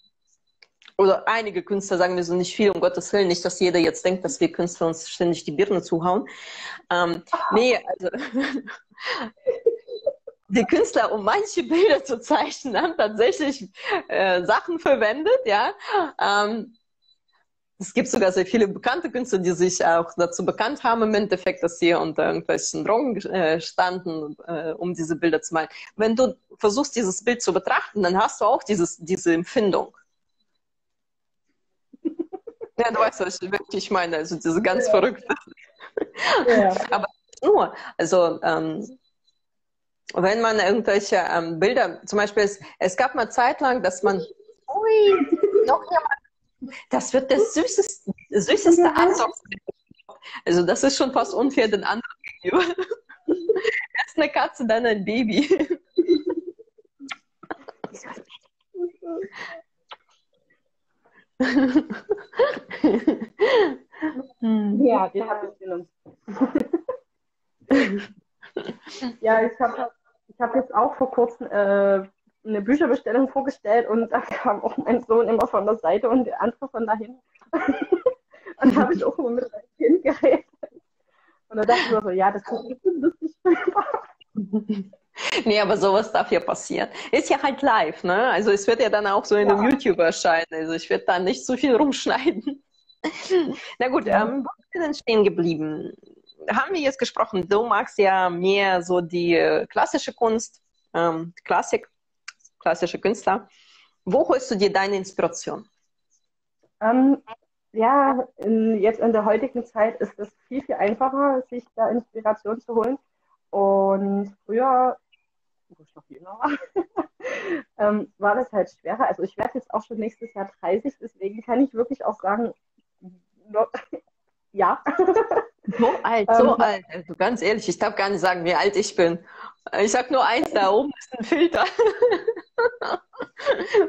oder einige Künstler, sagen wir so nicht viel, um Gottes Willen, nicht, dass jeder jetzt denkt, dass wir Künstler uns ständig die Birne zuhauen. Ähm, nee, also die Künstler, um manche Bilder zu zeichnen, haben tatsächlich äh, Sachen verwendet, ja. Ähm, es gibt sogar sehr viele bekannte Künstler, die sich auch dazu bekannt haben im Endeffekt, dass sie unter irgendwelchen Drogen äh, standen, äh, um diese Bilder zu malen. Wenn du versuchst, dieses Bild zu betrachten, dann hast du auch dieses, diese Empfindung. Ja, du weißt, was ich wirklich meine, also diese ganz ja. verrückte. Ja. Aber nur, also ähm, wenn man irgendwelche ähm, Bilder, zum Beispiel, es, es, gab mal Zeit lang, dass man, ui, noch jemand, Das wird der süßeste, süßeste Antwort. Also das ist schon fast unfair den anderen gegenüber. Erst eine Katze, dann ein Baby. ja, den habe ich genommen. ja, ich habe ich hab jetzt auch vor kurzem äh, eine Bücherbestellung vorgestellt und da kam auch mein Sohn immer von der Seite und der andere von dahin. und da habe ich auch immer mit meinem Kind geredet. Und da dachte ich mir so, ja, das ist bestimmt lustig. Nee, aber sowas darf ja passieren. Ist ja halt live, ne? Also es wird ja dann auch so in ja. einem YouTube erscheinen. Also ich werde da nicht so viel rumschneiden. Na gut, ja. ähm, wo sind wir denn stehen geblieben? Haben wir jetzt gesprochen, du magst ja mehr so die äh, klassische Kunst, ähm, Klassik, klassische Künstler. Wo holst du dir deine Inspiration? Ähm, ja, in, jetzt in der heutigen Zeit ist es viel, viel einfacher, sich da Inspiration zu holen. Und früher wo ich noch jünger war, ähm, war das halt schwerer. Also ich werde jetzt auch schon nächstes Jahr 30, deswegen kann ich wirklich auch sagen, no, ja. So alt, so ähm, alt. Also ganz ehrlich, ich darf gar nicht sagen, wie alt ich bin. Ich sag nur eins, da oben ist ein Filter.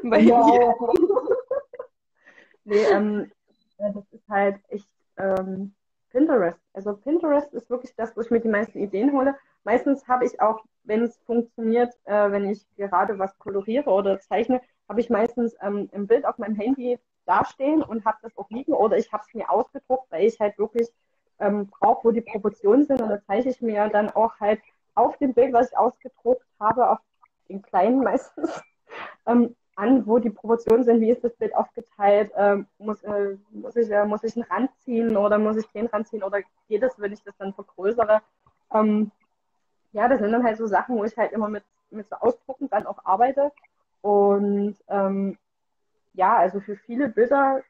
Bei ja. nee, ähm, das ist halt echt ähm, Pinterest. Also Pinterest ist wirklich das, wo ich mir die meisten Ideen hole. Meistens habe ich auch, wenn es funktioniert, äh, wenn ich gerade was koloriere oder zeichne, habe ich meistens ähm, ein Bild auf meinem Handy dastehen und habe das auch liegen oder ich habe es mir ausgedruckt, weil ich halt wirklich ähm, brauche, wo die Proportionen sind und da zeichne ich mir dann auch halt auf dem Bild, was ich ausgedruckt habe, auf den kleinen meistens, ähm, an, wo die Proportionen sind, wie ist das Bild aufgeteilt, ähm, muss, äh, muss, ich, äh, muss ich einen Rand ziehen oder muss ich den Rand ziehen oder geht es, wenn ich das dann vergrößere. Ähm, ja, das sind dann halt so Sachen, wo ich halt immer mit, mit so Ausdrucken dann auch arbeite. Und ähm, ja, also für viele Bilder,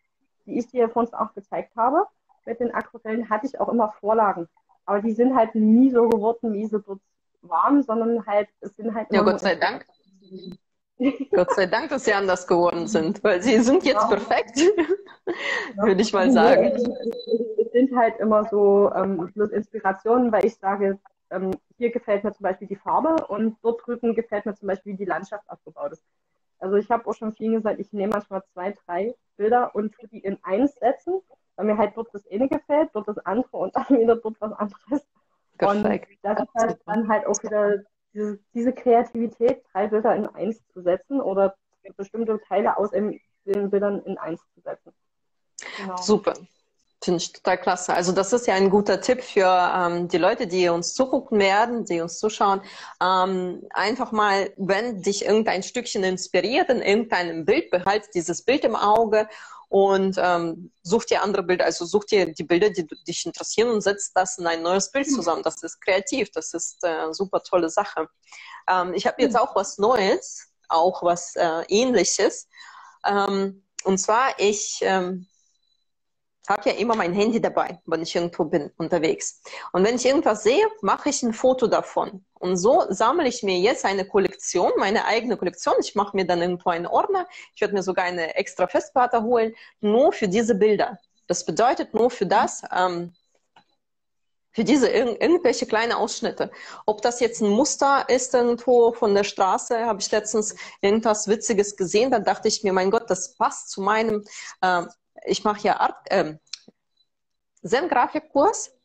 die ich dir vorhin auch gezeigt habe, mit den Aquarellen, hatte ich auch immer Vorlagen. Aber die sind halt nie so geworden, wie sie dort waren, sondern halt, es sind halt. Ja, Gott sei Dank. Gott sei Dank, dass sie anders geworden sind, weil sie sind jetzt ja. perfekt, ja. würde ich mal sagen. Es sind halt immer so ähm, Inspirationen, weil ich sage, ähm, hier gefällt mir zum Beispiel die Farbe und dort drüben gefällt mir zum Beispiel, wie die Landschaft aufgebaut ist. Also ich habe auch schon vielen gesagt, ich nehme manchmal zwei, drei Bilder und tue die in eins setzen, weil mir halt dort das eine gefällt, dort das andere und dann wieder dort was anderes. Perfekt. Und das ist halt dann halt auch wieder diese, diese Kreativität, drei Bilder in eins zu setzen oder bestimmte Teile aus den Bildern in eins zu setzen. Genau. Super. Finde ich total klasse. Also das ist ja ein guter Tipp für ähm, die Leute, die uns zugucken werden, die uns zuschauen. Ähm, einfach mal, wenn dich irgendein Stückchen inspiriert in irgendeinem Bild, behalt dieses Bild im Auge und ähm, such dir andere Bilder, also such dir die Bilder, die dich interessieren und setz das in ein neues Bild zusammen. Das ist kreativ, das ist äh, super tolle Sache. Ähm, ich habe jetzt auch was Neues, auch was äh, Ähnliches. Ähm, und zwar, ich ähm, habe ja immer mein Handy dabei, wenn ich irgendwo bin, unterwegs. Und wenn ich irgendwas sehe, mache ich ein Foto davon. Und so sammle ich mir jetzt eine Kollektion, meine eigene Kollektion. Ich mache mir dann irgendwo einen Ordner. Ich werde mir sogar eine extra Festplatte holen, nur für diese Bilder. Das bedeutet nur für das, ähm, für diese ir irgendwelche kleine Ausschnitte. Ob das jetzt ein Muster ist irgendwo von der Straße, habe ich letztens irgendwas Witziges gesehen. Da dachte ich mir, mein Gott, das passt zu meinem äh, ich mache ja Art, äh, Zen-Grafikkurs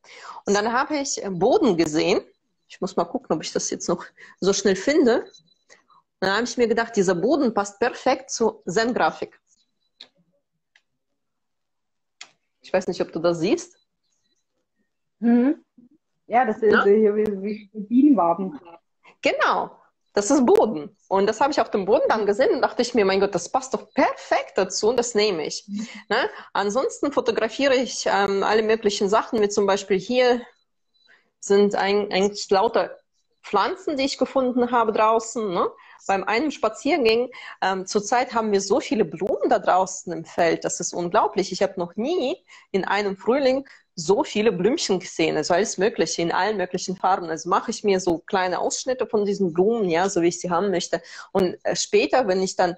und dann habe ich Boden gesehen. Ich muss mal gucken, ob ich das jetzt noch so schnell finde. dann habe ich mir gedacht, dieser Boden passt perfekt zu Zen-Grafik. Ich weiß nicht, ob du das siehst. Mhm. Ja, das ist ja? hier wie, wie Bienenwaben. Genau. Das ist Boden. Und das habe ich auf dem Boden dann gesehen und dachte ich mir, mein Gott, das passt doch perfekt dazu und das nehme ich. Mhm. Ne? Ansonsten fotografiere ich ähm, alle möglichen Sachen, wie zum Beispiel hier sind ein, eigentlich lauter Pflanzen, die ich gefunden habe draußen. Ne? Beim einen Spaziergang, ähm, zurzeit haben wir so viele Blumen da draußen im Feld, das ist unglaublich. Ich habe noch nie in einem Frühling so viele Blümchen gesehen, also alles Mögliche in allen möglichen Farben. Also mache ich mir so kleine Ausschnitte von diesen Blumen, ja, so wie ich sie haben möchte. Und äh, später, wenn ich dann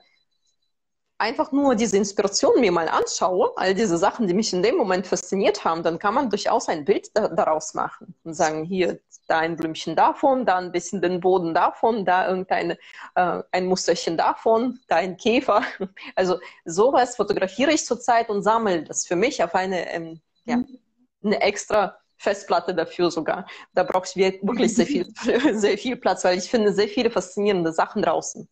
einfach nur diese Inspiration mir mal anschaue, all diese Sachen, die mich in dem Moment fasziniert haben, dann kann man durchaus ein Bild da, daraus machen und sagen, hier, da ein Blümchen davon, da ein bisschen den Boden davon, da irgendein äh, ein Musterchen davon, da ein Käfer. Also sowas fotografiere ich zurzeit und sammle das für mich auf eine, ähm, ja, mhm. Eine extra Festplatte dafür sogar. Da brauchst du wirklich sehr viel, sehr viel Platz, weil ich finde sehr viele faszinierende Sachen draußen.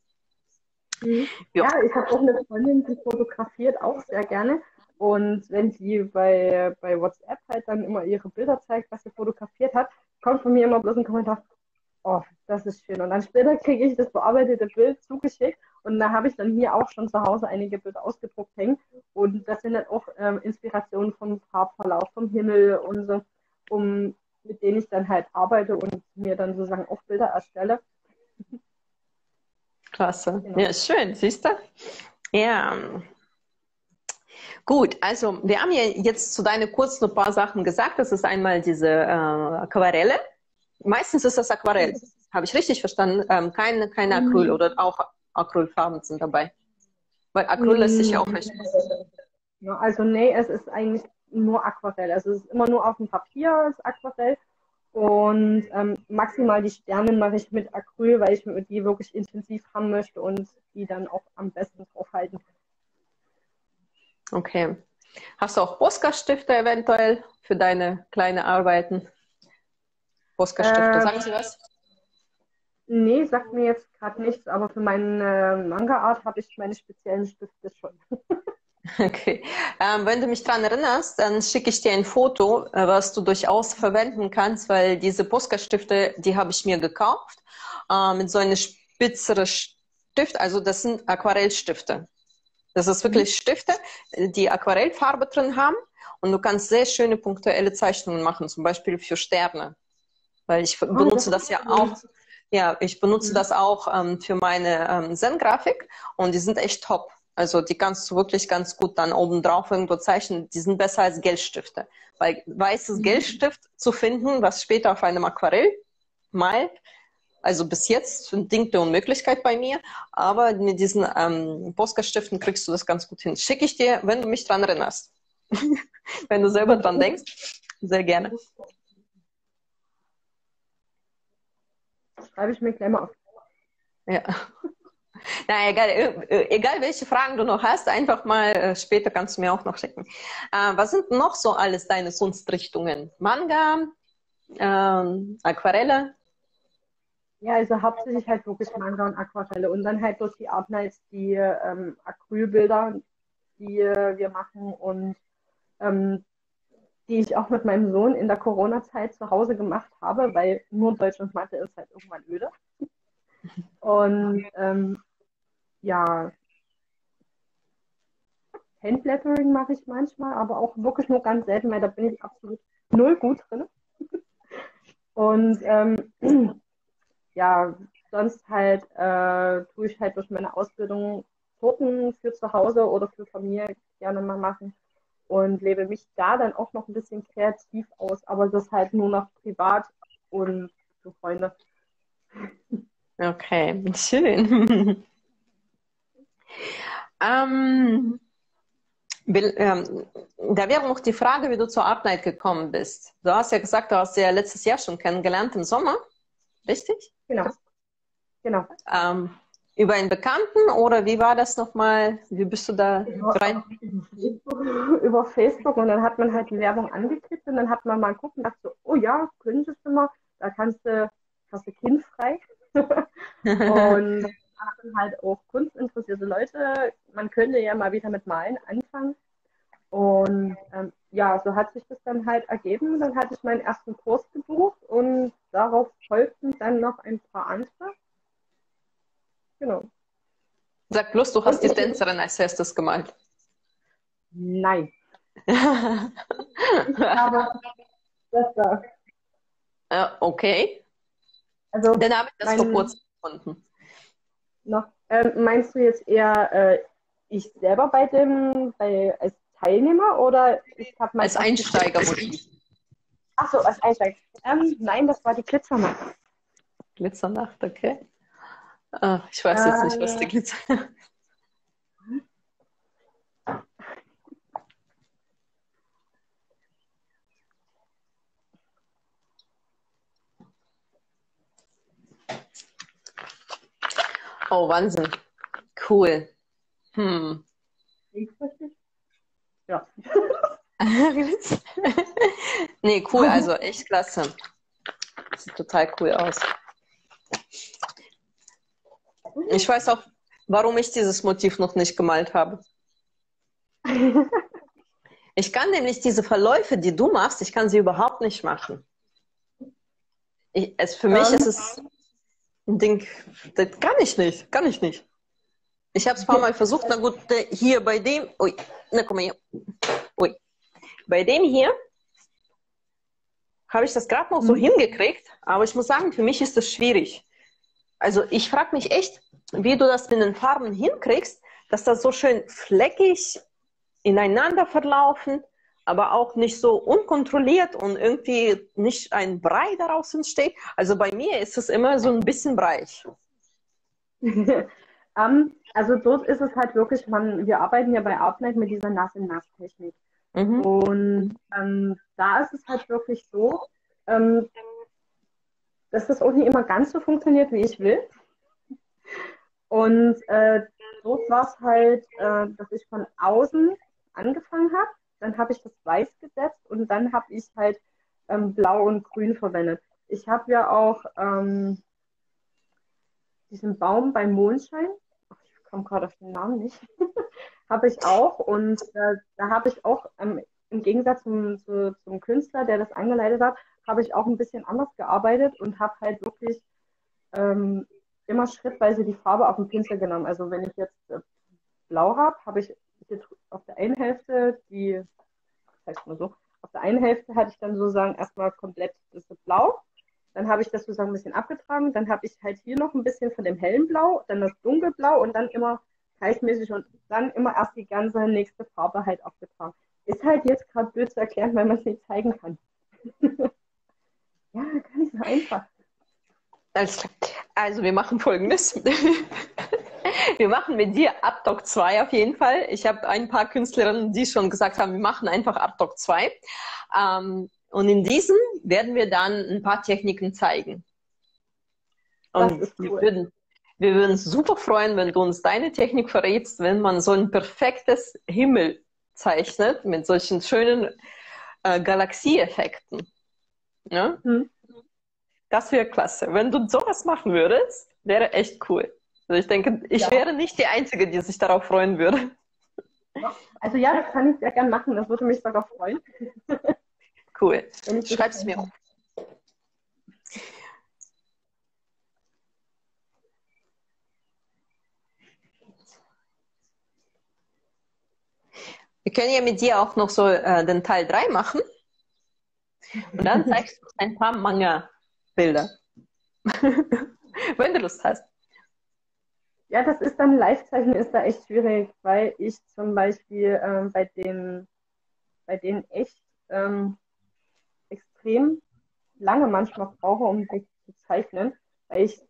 Mhm. Ja. ja, ich habe auch eine Freundin, die fotografiert auch sehr gerne. Und wenn sie bei, bei WhatsApp halt dann immer ihre Bilder zeigt, was sie fotografiert hat, kommt von mir immer bloß ein Kommentar, oh, das ist schön. Und dann später kriege ich das bearbeitete Bild zugeschickt und da habe ich dann hier auch schon zu Hause einige Bilder ausgedruckt hängen. Und das sind dann auch ähm, Inspirationen vom Farbverlauf, vom Himmel und so, um, mit denen ich dann halt arbeite und mir dann sozusagen auch Bilder erstelle. Klasse. Genau. Ja, schön, siehst du? Ja. Gut, also wir haben ja jetzt zu deiner kurz noch ein paar Sachen gesagt. Das ist einmal diese äh, Aquarelle. Meistens ist das Aquarell. Habe ich richtig verstanden? Ähm, keine, keine Acryl mhm. oder auch Acrylfarben sind dabei. Weil Acryl lässt sich ja auch nicht. Also nee, es ist eigentlich nur Aquarell. Also es ist immer nur auf dem Papier das Aquarell. Und ähm, maximal die Sterne mache ich mit Acryl, weil ich die wirklich intensiv haben möchte und die dann auch am besten draufhalten. Okay. Hast du auch Posca-Stifte eventuell für deine kleinen Arbeiten? Posca-Stifte, äh, sagen Sie was? Nee, sagt mir jetzt gerade nichts, aber für meine Manga-Art habe ich meine speziellen Stifte schon. Okay. Ähm, wenn du mich daran erinnerst, dann schicke ich dir ein Foto, äh, was du durchaus verwenden kannst, weil diese Posca-Stifte, die habe ich mir gekauft, äh, mit so einer spitzeren Stift, also das sind Aquarellstifte. Das ist wirklich mhm. Stifte, die Aquarellfarbe drin haben und du kannst sehr schöne punktuelle Zeichnungen machen, zum Beispiel für Sterne. Weil ich oh, benutze das, das ja auch. Ja, ich benutze mhm. das auch ähm, für meine ähm, Zen-Grafik und die sind echt top. Also die kannst du wirklich ganz gut dann oben drauf irgendwo zeichnen. Die sind besser als Geldstifte. Weil weißes mhm. Geldstift zu finden, was später auf einem Aquarell malt, also bis jetzt sind Dinge eine Unmöglichkeit bei mir, aber mit diesen ähm, Posca-Stiften kriegst du das ganz gut hin. Schicke ich dir, wenn du mich dran erinnerst. wenn du selber dran denkst, sehr gerne. Schreibe ich mir gleich mal auf. Ja. Na, egal, äh, egal welche Fragen du noch hast, einfach mal äh, später kannst du mir auch noch schicken. Äh, was sind noch so alles deine Kunstrichtungen? Manga, ähm, Aquarelle? Ja, also hauptsächlich halt wirklich Manga und Aquarelle und dann halt durch die Art Nights die ähm, Acrylbilder, die äh, wir machen und ähm, die ich auch mit meinem Sohn in der Corona-Zeit zu Hause gemacht habe, weil nur Deutsch und Mathe ist halt irgendwann öde. Und ähm, ja, Handlettering mache ich manchmal, aber auch wirklich nur ganz selten, weil da bin ich absolut null gut drin. Und ähm, ja, sonst halt äh, tue ich halt durch meine Ausbildung Torten für zu Hause oder für Familie gerne mal machen und lebe mich da dann auch noch ein bisschen kreativ aus, aber das halt nur noch privat und für Freunde. Okay, schön. Ähm, will, ähm, da wäre noch die Frage, wie du zur Arbeit gekommen bist. Du hast ja gesagt, du hast ja letztes Jahr schon kennengelernt im Sommer, richtig? Genau. Genau. Ähm, über einen Bekannten oder wie war das nochmal? Wie bist du da rein? Über Facebook und dann hat man halt die Werbung angeklickt und dann hat man mal geguckt und dachte so, oh ja, mal, da kannst du, hast du kindfrei. und machen halt auch kunstinteressierte Leute. Man könnte ja mal wieder mit Malen anfangen. Und ähm, ja, so hat sich das dann halt ergeben. Dann hatte ich meinen ersten Kurs gebucht und darauf folgten dann noch ein paar andere. Genau. Sag bloß, du hast die Tänzerin als erstes gemalt. Nein. ich habe das da. Äh, okay. Also, dann habe ich das mein, vor kurzem gefunden noch. Ähm, meinst du jetzt eher äh, ich selber bei dem, bei, als Teilnehmer oder ich habe mal. Als Einsteigermotiv. Achso, als Einsteiger. Ähm, nein, das war die Glitzernacht. Glitzernacht, okay. Ah, ich weiß jetzt nicht, was die gibt. Oh, Wahnsinn. Cool. Hm. Ja. nee, cool, also echt klasse. Sieht total cool aus. Ich weiß auch, warum ich dieses Motiv noch nicht gemalt habe. Ich kann nämlich diese Verläufe, die du machst, ich kann sie überhaupt nicht machen. Ich, es, für mich ist es ein Ding, das kann ich nicht, kann ich nicht. Ich habe es ein paar Mal versucht, na gut, hier bei dem, ui, na komm mal hier, ui, bei dem hier habe ich das gerade noch so mhm. hingekriegt, aber ich muss sagen, für mich ist das schwierig. Also ich frage mich echt, wie du das mit den Farben hinkriegst, dass das so schön fleckig ineinander verlaufen, aber auch nicht so unkontrolliert und irgendwie nicht ein Brei daraus entsteht. Also bei mir ist es immer so ein bisschen breich. um, also dort ist es halt wirklich, man, wir arbeiten ja bei Artnight mit dieser Nass-in-Nass-Technik. Mhm. Und ähm, da ist es halt wirklich so, ähm, dass das auch nicht immer ganz so funktioniert, wie ich will. Und äh, dort war es halt, äh, dass ich von außen angefangen habe, dann habe ich das Weiß gesetzt und dann habe ich halt ähm, Blau und Grün verwendet. Ich habe ja auch ähm, diesen Baum beim Mondschein, ich komme gerade auf den Namen nicht, habe ich auch und äh, da habe ich auch ähm, im Gegensatz zum, zu, zum Künstler, der das angeleitet hat, habe ich auch ein bisschen anders gearbeitet und habe halt wirklich ähm, immer schrittweise die Farbe auf den Pinsel genommen. Also wenn ich jetzt äh, blau habe, habe ich auf der einen Hälfte die, heißt mal so, auf der einen Hälfte hatte ich dann sozusagen erstmal komplett das Blau. Dann habe ich das sozusagen ein bisschen abgetragen. Dann habe ich halt hier noch ein bisschen von dem hellen Blau, dann das dunkelblau und dann immer gleichmäßig und dann immer erst die ganze nächste Farbe halt aufgetragen. Ist halt jetzt gerade blöd zu erklären, weil man es nicht zeigen kann. ja, gar nicht so einfach. Alles klar. Also wir machen folgendes. wir machen mit dir Abdoc 2 auf jeden Fall. Ich habe ein paar Künstlerinnen, die schon gesagt haben, wir machen einfach Abdoc 2. Ähm, und in diesem werden wir dann ein paar Techniken zeigen. Und cool. wir, würden, wir würden uns super freuen, wenn du uns deine Technik verrätst, wenn man so ein perfektes Himmel zeichnet mit solchen schönen äh, Galaxieeffekten. Ja? Hm. Das wäre klasse. Wenn du sowas machen würdest, wäre echt cool. Also ich denke, ich ja. wäre nicht die Einzige, die sich darauf freuen würde. Also ja, das kann ich sehr gern machen. Das würde mich sogar freuen. Cool. Schreib es mir auf. Wir können ja mit dir auch noch so äh, den Teil 3 machen. Und dann zeigst du ein paar Manga-Bilder. Wenn du Lust hast. Ja, das ist dann Live-Zeichen ist da echt schwierig, weil ich zum Beispiel ähm, bei den bei denen echt ähm, extrem lange manchmal brauche, um sich zu zeichnen, weil ich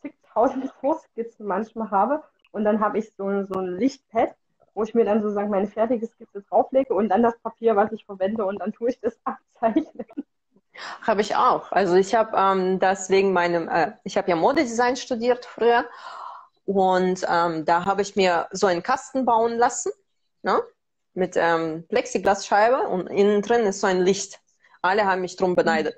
zigtausend Vorskizzen manchmal habe und dann habe ich so, so ein Lichtpad, wo ich mir dann sozusagen meine fertige Skizze drauflege und dann das Papier, was ich verwende und dann tue ich das abzeichnen. Habe ich auch. Also ich habe ähm, das wegen meinem, äh, ich habe ja Modedesign studiert früher und ähm, da habe ich mir so einen Kasten bauen lassen, ne? mit ähm, Plexiglasscheibe und innen drin ist so ein Licht. Alle haben mich drum beneidet,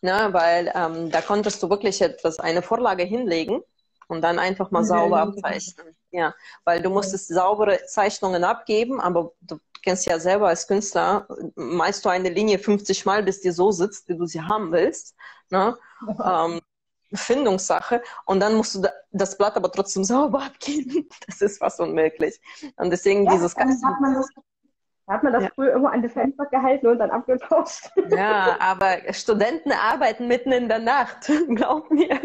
ne? weil ähm, da konntest du wirklich etwas, eine Vorlage hinlegen und dann einfach mal sauber abzeichnen. Ja, weil du musstest saubere Zeichnungen abgeben, aber du kennst ja selber als Künstler, meist du eine Linie 50 Mal, bis die so sitzt, wie du sie haben willst. Ne? ähm, Findungssache und dann musst du das Blatt aber trotzdem sauber abgeben. Das ist fast unmöglich. Und deswegen ja, dieses ganze. Da hat man das ja. früher immer an die Fenster gehalten und dann abgetauscht. Ja, aber Studenten arbeiten mitten in der Nacht, glaub mir.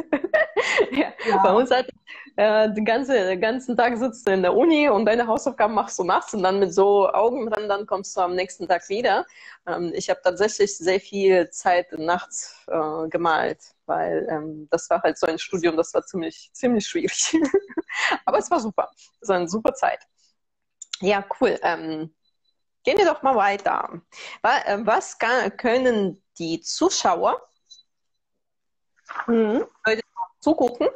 ja. ja. Bei uns hat äh, den, ganze, den ganzen Tag sitzt du in der Uni und deine Hausaufgaben machst du nachts und dann mit so Augen dran, dann kommst du am nächsten Tag wieder. Ähm, ich habe tatsächlich sehr viel Zeit nachts äh, gemalt, weil ähm, das war halt so ein Studium, das war ziemlich, ziemlich schwierig. aber es war super. Es war eine super Zeit. Ja, cool. Ähm, Gehen wir doch mal weiter. Äh, was kann, können die Zuschauer mhm. zugucken,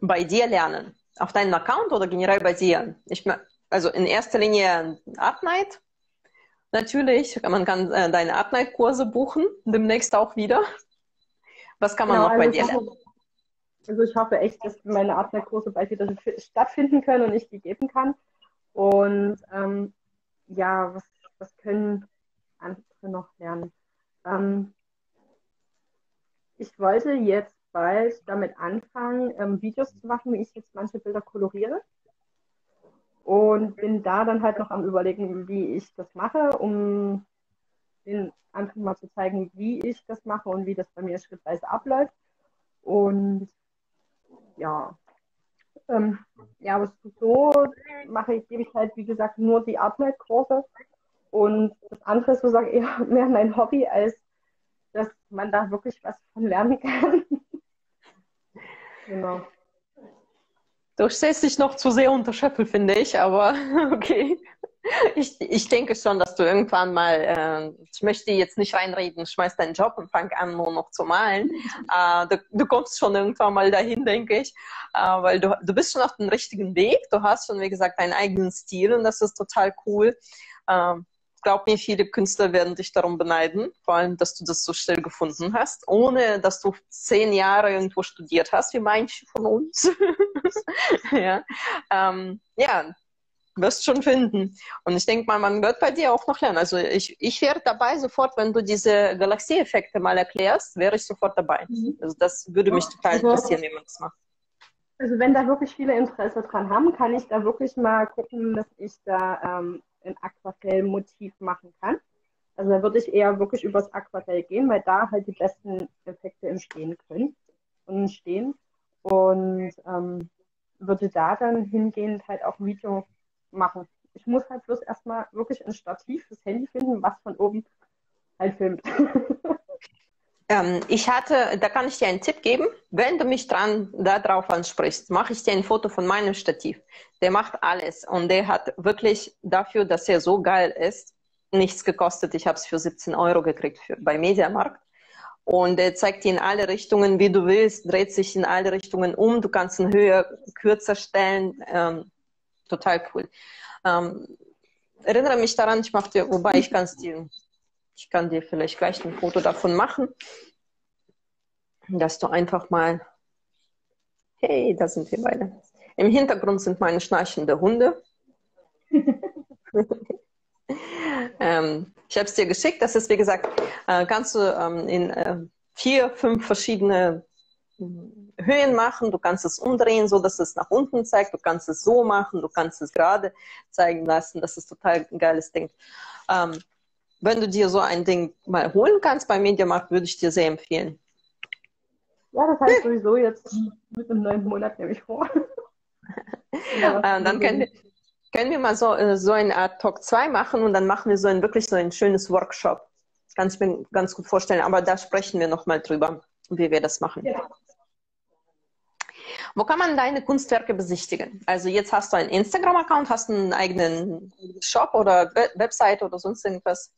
bei dir lernen? auf deinen Account oder generell bei dir? Ich, also in erster Linie Art Night. Natürlich, man kann äh, deine Art Night Kurse buchen, demnächst auch wieder. Was kann man genau, noch bei also dir lernen? Also ich hoffe echt, dass meine Art Night Kurse bald wieder stattfinden können und ich die geben kann. Und ähm, ja, was, was können andere noch lernen? Ähm, ich wollte jetzt bald damit anfangen, ähm, Videos zu machen, wie ich jetzt manche Bilder koloriere. Und bin da dann halt noch am Überlegen, wie ich das mache, um den anderen mal zu zeigen, wie ich das mache und wie das bei mir schrittweise abläuft. Und ja, ähm, ja, aber so mache ich, gebe ich halt, wie gesagt, nur die Artnet-Kurse. Und das andere ist so eher mehr mein Hobby, als dass man da wirklich was von lernen kann. genau. Du stellst dich noch zu sehr unter Schöpfel, finde ich, aber okay. Ich, ich denke schon, dass du irgendwann mal, äh, ich möchte jetzt nicht reinreden, schmeiß deinen Job und fang an, nur noch zu malen. Äh, du, du, kommst schon irgendwann mal dahin, denke ich, äh, weil du, du bist schon auf dem richtigen Weg. Du hast schon, wie gesagt, deinen eigenen Stil und das ist total cool. Ähm, glaub mir, viele Künstler werden dich darum beneiden, vor allem, dass du das so schnell gefunden hast, ohne dass du zehn Jahre irgendwo studiert hast, wie manche von uns. ja. Ähm, ja, wirst schon finden. Und ich denke mal, man wird bei dir auch noch lernen. Also ich, ich wäre dabei sofort, wenn du diese Galaxie-Effekte mal erklärst, wäre ich sofort dabei. Mhm. Also das würde mich total also interessieren, wie man das macht. Also wenn da wirklich viele Interesse dran haben, kann ich da wirklich mal gucken, dass ich da ähm, ein Aquarell-Motiv machen kann. Also da würde ich eher wirklich übers Aquarell gehen, weil da halt die besten Effekte entstehen können und entstehen. Und ähm, würde da dann hingehend halt auch ein Video machen. Ich muss halt bloß erstmal wirklich ein Stativ fürs Handy finden, was von oben halt filmt. Ähm, ich hatte, da kann ich dir einen Tipp geben. Wenn du mich dran darauf ansprichst, mache ich dir ein Foto von meinem Stativ. Der macht alles und der hat wirklich dafür, dass er so geil ist, nichts gekostet. Ich habe es für 17 Euro gekriegt für, bei Mediamarkt. Und er zeigt dir in alle Richtungen, wie du willst, dreht sich in alle Richtungen um. Du kannst ihn höher, kürzer stellen. Ähm, total cool. Ähm, erinnere mich daran, ich mache dir, wobei ich kann dir ich kann dir vielleicht gleich ein Foto davon machen, dass du einfach mal, hey, da sind wir beide. Im Hintergrund sind meine schnarchende Hunde. ähm, ich habe es dir geschickt. Das ist, wie gesagt, äh, kannst du ähm, in äh, vier, fünf verschiedene Höhen machen. Du kannst es umdrehen, so dass es nach unten zeigt. Du kannst es so machen. Du kannst es gerade zeigen lassen. Das ist total ein geiles Ding. Ähm, wenn du dir so ein Ding mal holen kannst beim Mediamarkt, würde ich dir sehr empfehlen. Ja, das heißt sowieso jetzt mit einem neuen Monat nehme ich vor. ja, äh, dann können wir, können wir mal so, äh, so eine Art Talk 2 machen und dann machen wir so ein wirklich so ein schönes Workshop. Kann ich mir ganz gut vorstellen. Aber da sprechen wir nochmal drüber, wie wir das machen. Ja. Wo kann man deine Kunstwerke besichtigen? Also jetzt hast du einen Instagram-Account, hast du einen eigenen Shop oder Website oder sonst irgendwas?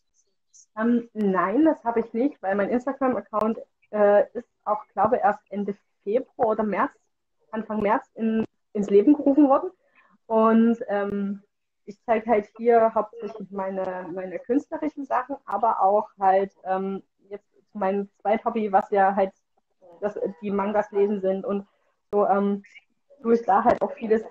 Ähm, nein, das habe ich nicht, weil mein Instagram-Account äh, ist auch, glaube ich, erst Ende Februar oder März, Anfang März in, ins Leben gerufen worden. Und ähm, ich zeige halt hier hauptsächlich meine, meine künstlerischen Sachen, aber auch halt ähm, jetzt mein Zweithobby, was ja halt das, die Mangas lesen sind und so ähm, tue ich da halt auch vieles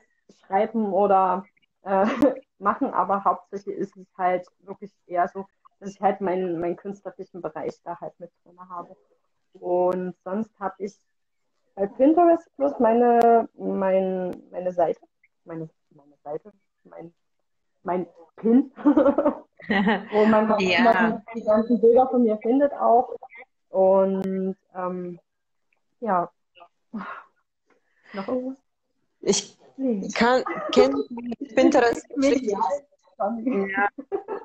schreiben oder äh, machen, aber hauptsächlich ist es halt wirklich eher so dass ich halt meinen, meinen künstlerischen Bereich da halt mit drin habe. Und sonst habe ich bei Pinterest plus meine, mein, meine Seite, meine, meine Seite, mein, mein Pin, wo man ja. die ganzen Bilder von mir findet auch. Und ähm, ja, noch irgendwas? Ich kann, kenne Pinterest nicht. Ja,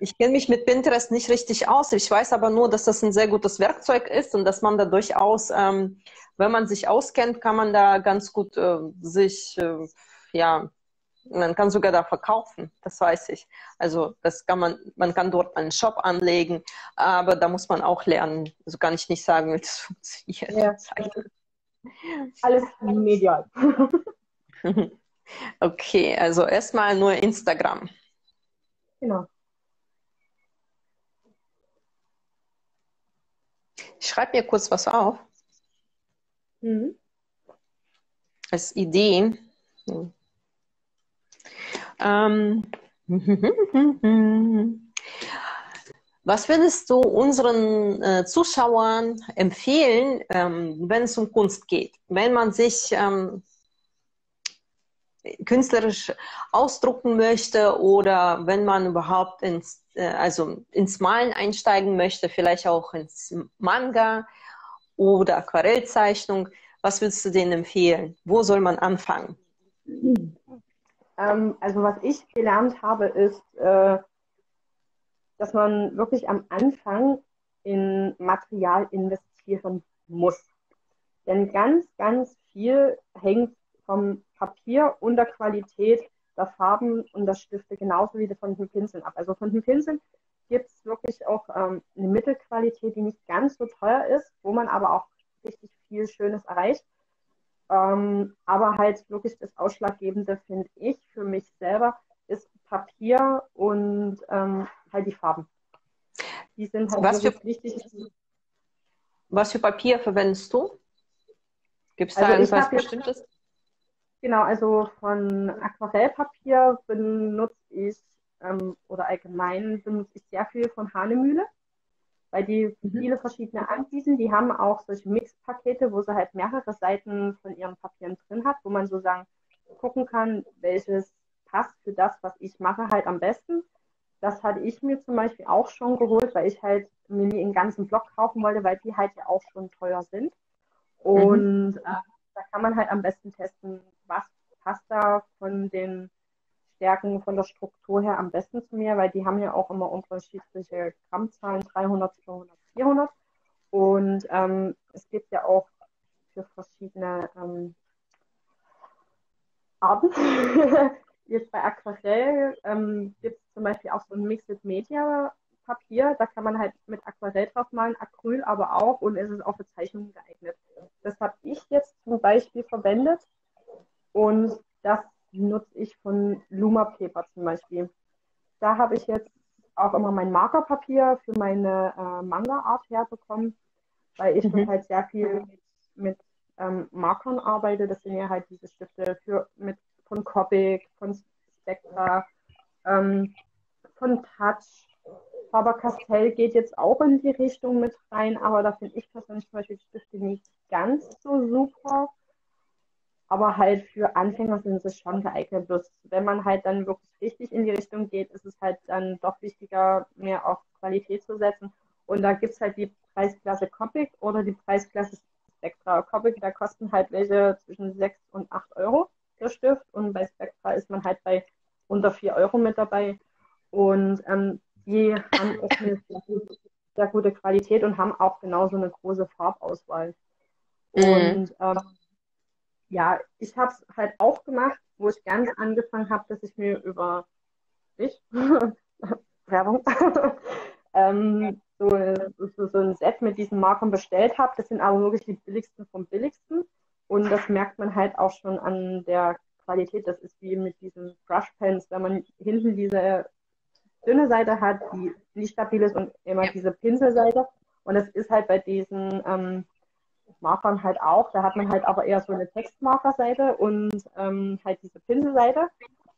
ich kenne mich mit Pinterest nicht richtig aus. Ich weiß aber nur, dass das ein sehr gutes Werkzeug ist und dass man da durchaus, ähm, wenn man sich auskennt, kann man da ganz gut äh, sich, äh, ja, man kann sogar da verkaufen, das weiß ich. Also das kann man, man kann dort einen Shop anlegen, aber da muss man auch lernen. Also kann ich nicht sagen, wie das funktioniert. Ja. Alles medial. Okay, also erstmal nur Instagram. Genau. Ich schreibe mir kurz was auf. Mhm. Als Idee. Ähm. Was würdest du unseren äh, Zuschauern empfehlen, ähm, wenn es um Kunst geht? Wenn man sich ähm, künstlerisch ausdrucken möchte oder wenn man überhaupt ins, äh, also ins Malen einsteigen möchte, vielleicht auch ins Manga oder Aquarellzeichnung, was würdest du denen empfehlen? Wo soll man anfangen? Ähm, also was ich gelernt habe, ist, äh, dass man wirklich am Anfang in Material investieren muss. Denn ganz, ganz viel hängt vom Papier und der Qualität der Farben und der Stifte genauso wie von den Pinseln ab. Also von den Pinseln gibt es wirklich auch ähm, eine Mittelqualität, die nicht ganz so teuer ist, wo man aber auch richtig viel Schönes erreicht. Ähm, aber halt wirklich das Ausschlaggebende, finde ich, für mich selber, Papier und ähm, halt die Farben. Die sind halt was für, wichtig. Was für Papier verwendest du? Gibt es da also irgendwas Bestimmtes? Jetzt, genau, also von Aquarellpapier benutze ich ähm, oder allgemein benutze ich sehr viel von Hanemühle, weil die mhm. viele verschiedene anbieten. Die haben auch solche Mixpakete, wo sie halt mehrere Seiten von ihren Papieren drin hat, wo man so sagen gucken kann, welches passt für das, was ich mache, halt am besten. Das hatte ich mir zum Beispiel auch schon geholt, weil ich halt mir nie einen ganzen Block kaufen wollte, weil die halt ja auch schon teuer sind. Und mhm. äh, da kann man halt am besten testen, was passt da von den Stärken, von der Struktur her am besten zu mir, weil die haben ja auch immer unterschiedliche Grammzahlen, 300, 400, 400. Und ähm, es gibt ja auch für verschiedene ähm, Arten Jetzt bei Aquarell ähm, gibt es zum Beispiel auch so ein Mixed Media Papier. Da kann man halt mit Aquarell drauf malen, Acryl aber auch und es ist auch für Zeichnungen geeignet. Das habe ich jetzt zum Beispiel verwendet und das nutze ich von Luma Paper zum Beispiel. Da habe ich jetzt auch immer mein Markerpapier für meine äh, Manga-Art herbekommen, weil ich mhm. halt sehr viel mit, mit ähm, Markern arbeite. Das sind ja halt diese Stifte für mit von Copic, von Spectra, ähm, von Touch. Faber-Castell geht jetzt auch in die Richtung mit rein, aber da finde ich persönlich zum Beispiel Stifte nicht ganz so super. Aber halt für Anfänger sind sie schon geeignet. Bloß wenn man halt dann wirklich richtig in die Richtung geht, ist es halt dann doch wichtiger, mehr auf Qualität zu setzen. Und da gibt es halt die Preisklasse Copic oder die Preisklasse Spectra. Copic, da kosten halt welche zwischen 6 und 8 Euro Stift und bei Spectra ist man halt bei unter 4 Euro mit dabei. Und ähm, die haben auch eine sehr gute, sehr gute, Qualität und haben auch genauso eine große Farbauswahl. Mhm. Und ähm, ja, ich habe es halt auch gemacht, wo ich ganz angefangen habe, dass ich mir über ich, Werbung, ähm, so, so, so, ein Set mit diesen Markern bestellt habe. Das sind aber wirklich die billigsten vom billigsten. Und das merkt man halt auch schon an der Qualität. Das ist wie mit diesen Brush Pens, wenn man hinten diese dünne Seite hat, die nicht stabil ist und immer ja. diese Pinselseite. Und das ist halt bei diesen ähm, Markern halt auch. Da hat man halt aber eher so eine Textmarkerseite und ähm, halt diese Pinselseite.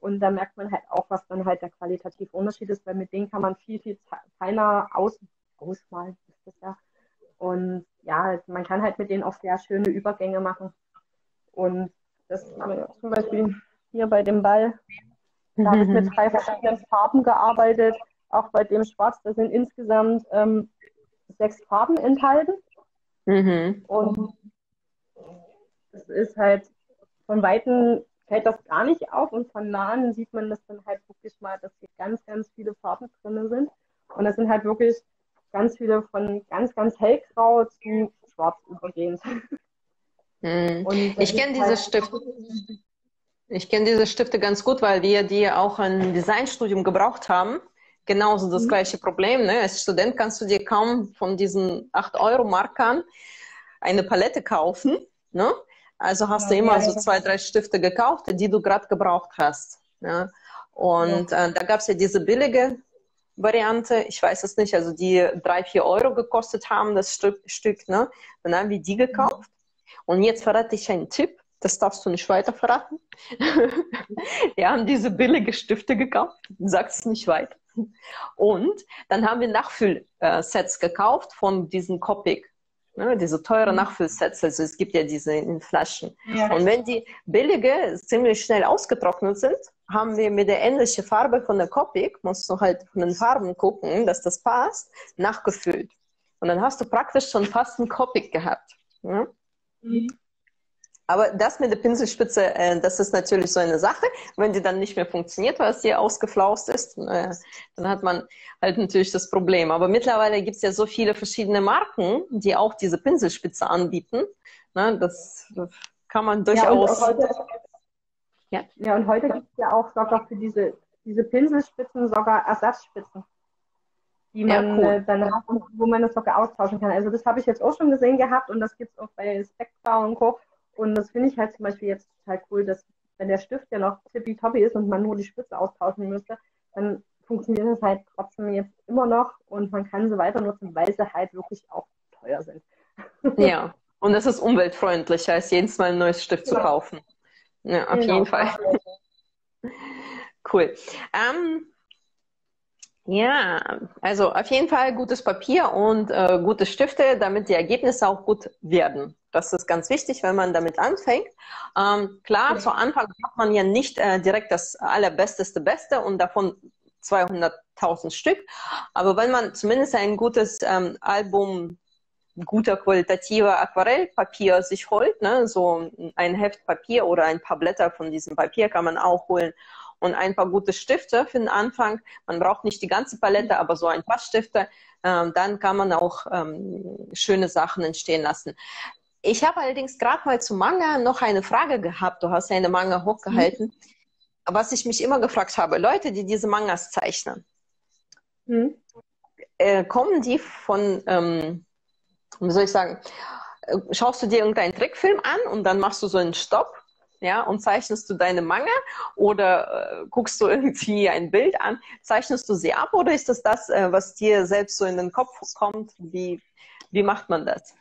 Und da merkt man halt auch, was dann halt der qualitative Unterschied ist, weil mit denen kann man viel, viel feiner aus ausmalen, ist das ja. Und ja, man kann halt mit denen auch sehr schöne Übergänge machen. Und das zum Beispiel hier bei dem Ball, da habe ich mit drei verschiedenen Farben gearbeitet. Auch bei dem Schwarz, da sind insgesamt ähm, sechs Farben enthalten. Mhm. Und das ist halt von Weitem fällt das gar nicht auf und von nahen sieht man das dann halt wirklich mal, dass hier ganz, ganz viele Farben drin sind. Und das sind halt wirklich ganz viele von ganz, ganz hellgrau zu schwarz übergehend. Hm. Ich kenne diese halt Stifte. Ich kenne diese Stifte ganz gut, weil wir die auch im Designstudium gebraucht haben. Genauso das mhm. gleiche Problem. Ne? Als Student kannst du dir kaum von diesen 8-Euro-Markern eine Palette kaufen. Ne? Also hast du immer so zwei, drei Stifte gekauft, die du gerade gebraucht hast. Ja? Und äh, da gab es ja diese billige Variante, ich weiß es nicht, also die drei, vier Euro gekostet haben, das Stück, Stück ne? Dann haben wir die gekauft. Und jetzt verrate ich einen Tipp, das darfst du nicht weiter verraten. wir haben diese billige Stifte gekauft, sag es nicht weiter. Und dann haben wir Nachfüllsets gekauft von diesen Copic. Ne, diese teure mhm. Nachfüllsets, also es gibt ja diese in Flaschen. Ja. Und wenn die billige ziemlich schnell ausgetrocknet sind, haben wir mit der ähnlichen Farbe von der Copic, musst du halt von den Farben gucken, dass das passt, nachgefüllt. Und dann hast du praktisch schon fast einen Copic gehabt. Ja? Mhm. Aber das mit der Pinselspitze, äh, das ist natürlich so eine Sache. Wenn die dann nicht mehr funktioniert, weil es hier ausgeflaust ist, äh, dann hat man halt natürlich das Problem. Aber mittlerweile gibt es ja so viele verschiedene Marken, die auch diese Pinselspitze anbieten. Ne, das kann man durchaus. Ja, ja. ja, und heute gibt es ja auch sogar für diese, diese Pinselspitzen sogar Ersatzspitzen die man ja, cool. äh, dann hat und wo man das sogar austauschen kann. Also das habe ich jetzt auch schon gesehen gehabt und das gibt es auch bei Spectra und Co. Und das finde ich halt zum Beispiel jetzt total cool, dass wenn der Stift ja noch tippitoppi ist und man nur die Spitze austauschen müsste, dann funktioniert das halt trotzdem jetzt immer noch und man kann sie weiter nutzen, weil sie halt wirklich auch teuer sind. Ja, und es ist umweltfreundlicher, als jedes Mal ein neues Stift ja. zu kaufen. Ja, auf genau. jeden Fall. cool. Ähm, ja, also auf jeden Fall gutes Papier und äh, gute Stifte, damit die Ergebnisse auch gut werden. Das ist ganz wichtig, wenn man damit anfängt. Ähm, klar, ja. zu Anfang hat man ja nicht äh, direkt das allerbesteste Beste und davon 200.000 Stück. Aber wenn man zumindest ein gutes ähm, Album guter qualitativer Aquarellpapier sich holt, ne, so ein Heft Papier oder ein paar Blätter von diesem Papier kann man auch holen und ein paar gute Stifte für den Anfang. Man braucht nicht die ganze Palette, aber so ein paar Stifte. Ähm, dann kann man auch ähm, schöne Sachen entstehen lassen. Ich habe allerdings gerade mal zu Manga noch eine Frage gehabt. Du hast ja eine Manga hochgehalten. Mhm. Was ich mich immer gefragt habe, Leute, die diese Mangas zeichnen, mhm. äh, kommen die von, ähm, wie soll ich sagen, schaust du dir irgendeinen Trickfilm an und dann machst du so einen Stopp ja, und zeichnest du deine Manga oder äh, guckst du irgendwie ein Bild an? Zeichnest du sie ab oder ist das das, äh, was dir selbst so in den Kopf kommt? Wie, wie macht man das?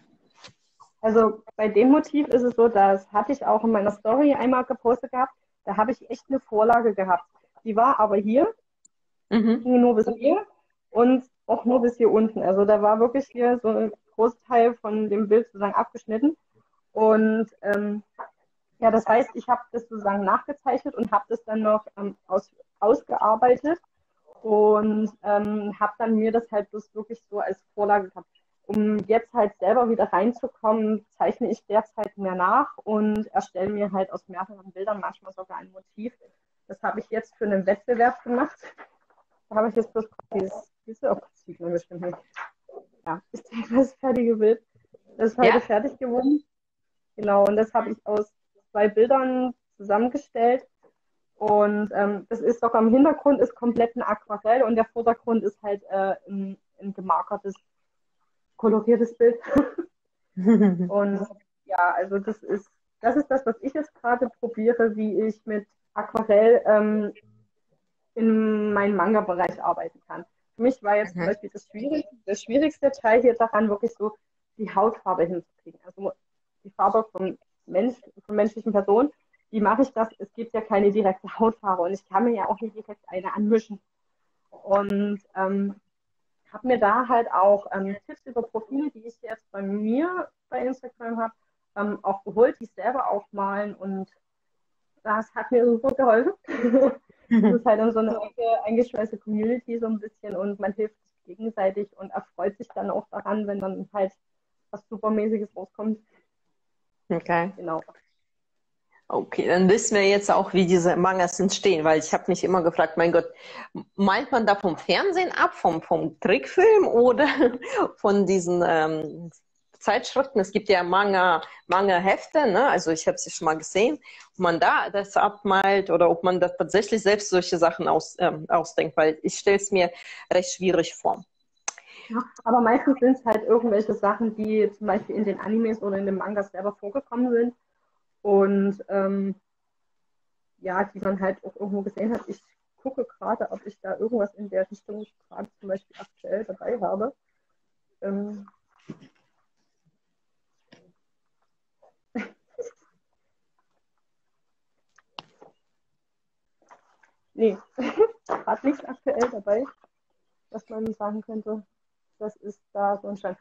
Also bei dem Motiv ist es so, das hatte ich auch in meiner Story einmal gepostet gehabt. Da habe ich echt eine Vorlage gehabt. Die war aber hier, mhm. ging nur bis hier und auch nur bis hier unten. Also da war wirklich hier so ein Großteil von dem Bild sozusagen abgeschnitten. Und ähm, ja, das heißt, ich habe das sozusagen nachgezeichnet und habe das dann noch ähm, aus, ausgearbeitet und ähm, habe dann mir das halt bloß wirklich so als Vorlage gehabt. Um jetzt halt selber wieder reinzukommen, zeichne ich derzeit mehr nach und erstelle mir halt aus mehreren Bildern manchmal sogar ein Motiv. Das habe ich jetzt für einen Wettbewerb gemacht. Da habe ich jetzt bloß dieses, diese, oh, sieht man bestimmt nicht. Ja, ist das fertige Bild. Das ist heute ja. fertig geworden. Genau, und das habe ich aus zwei Bildern zusammengestellt. Und ähm, das ist sogar im Hintergrund ist komplett ein Aquarell und der Vordergrund ist halt äh, ein, ein gemarkertes, koloriertes Bild. und ja, also das ist, das ist das, was ich jetzt gerade probiere, wie ich mit Aquarell ähm, in meinem Manga-Bereich arbeiten kann. Für mich war jetzt mhm. zum Beispiel das schwierigste, das schwierigste Teil hier daran, wirklich so die Hautfarbe hinzukriegen. Also die Farbe vom Mensch, von menschlichen Personen, wie mache ich das? Es gibt ja keine direkte Hautfarbe und ich kann mir ja auch nicht direkt eine anmischen. Und ähm, habe mir da halt auch ähm, Tipps über Profile, die ich jetzt bei mir bei Instagram habe, ähm, auch geholt, die ich selber aufmalen und das hat mir super geholfen. das ist halt dann so eine eingeschweißte Community so ein bisschen und man hilft sich gegenseitig und erfreut sich dann auch daran, wenn dann halt was Supermäßiges rauskommt. Okay. Genau. Okay, dann wissen wir jetzt auch, wie diese Mangas entstehen, weil ich habe mich immer gefragt, mein Gott, meint man da vom Fernsehen ab, vom, vom Trickfilm oder von diesen ähm, Zeitschriften? Es gibt ja Manga, Manga-Hefte, ne? also ich habe sie schon mal gesehen, ob man da das abmalt oder ob man da tatsächlich selbst solche Sachen aus, ähm, ausdenkt, weil ich stelle es mir recht schwierig vor. Ja, aber meistens sind es halt irgendwelche Sachen, die zum Beispiel in den Animes oder in den Mangas selber vorgekommen sind. Und ähm, ja, die man halt auch irgendwo gesehen hat. Ich gucke gerade, ob ich da irgendwas in der Richtung gerade zum Beispiel aktuell dabei habe. Ähm, nee, gerade nichts aktuell dabei, was man sagen könnte. Das ist da so ein Stand.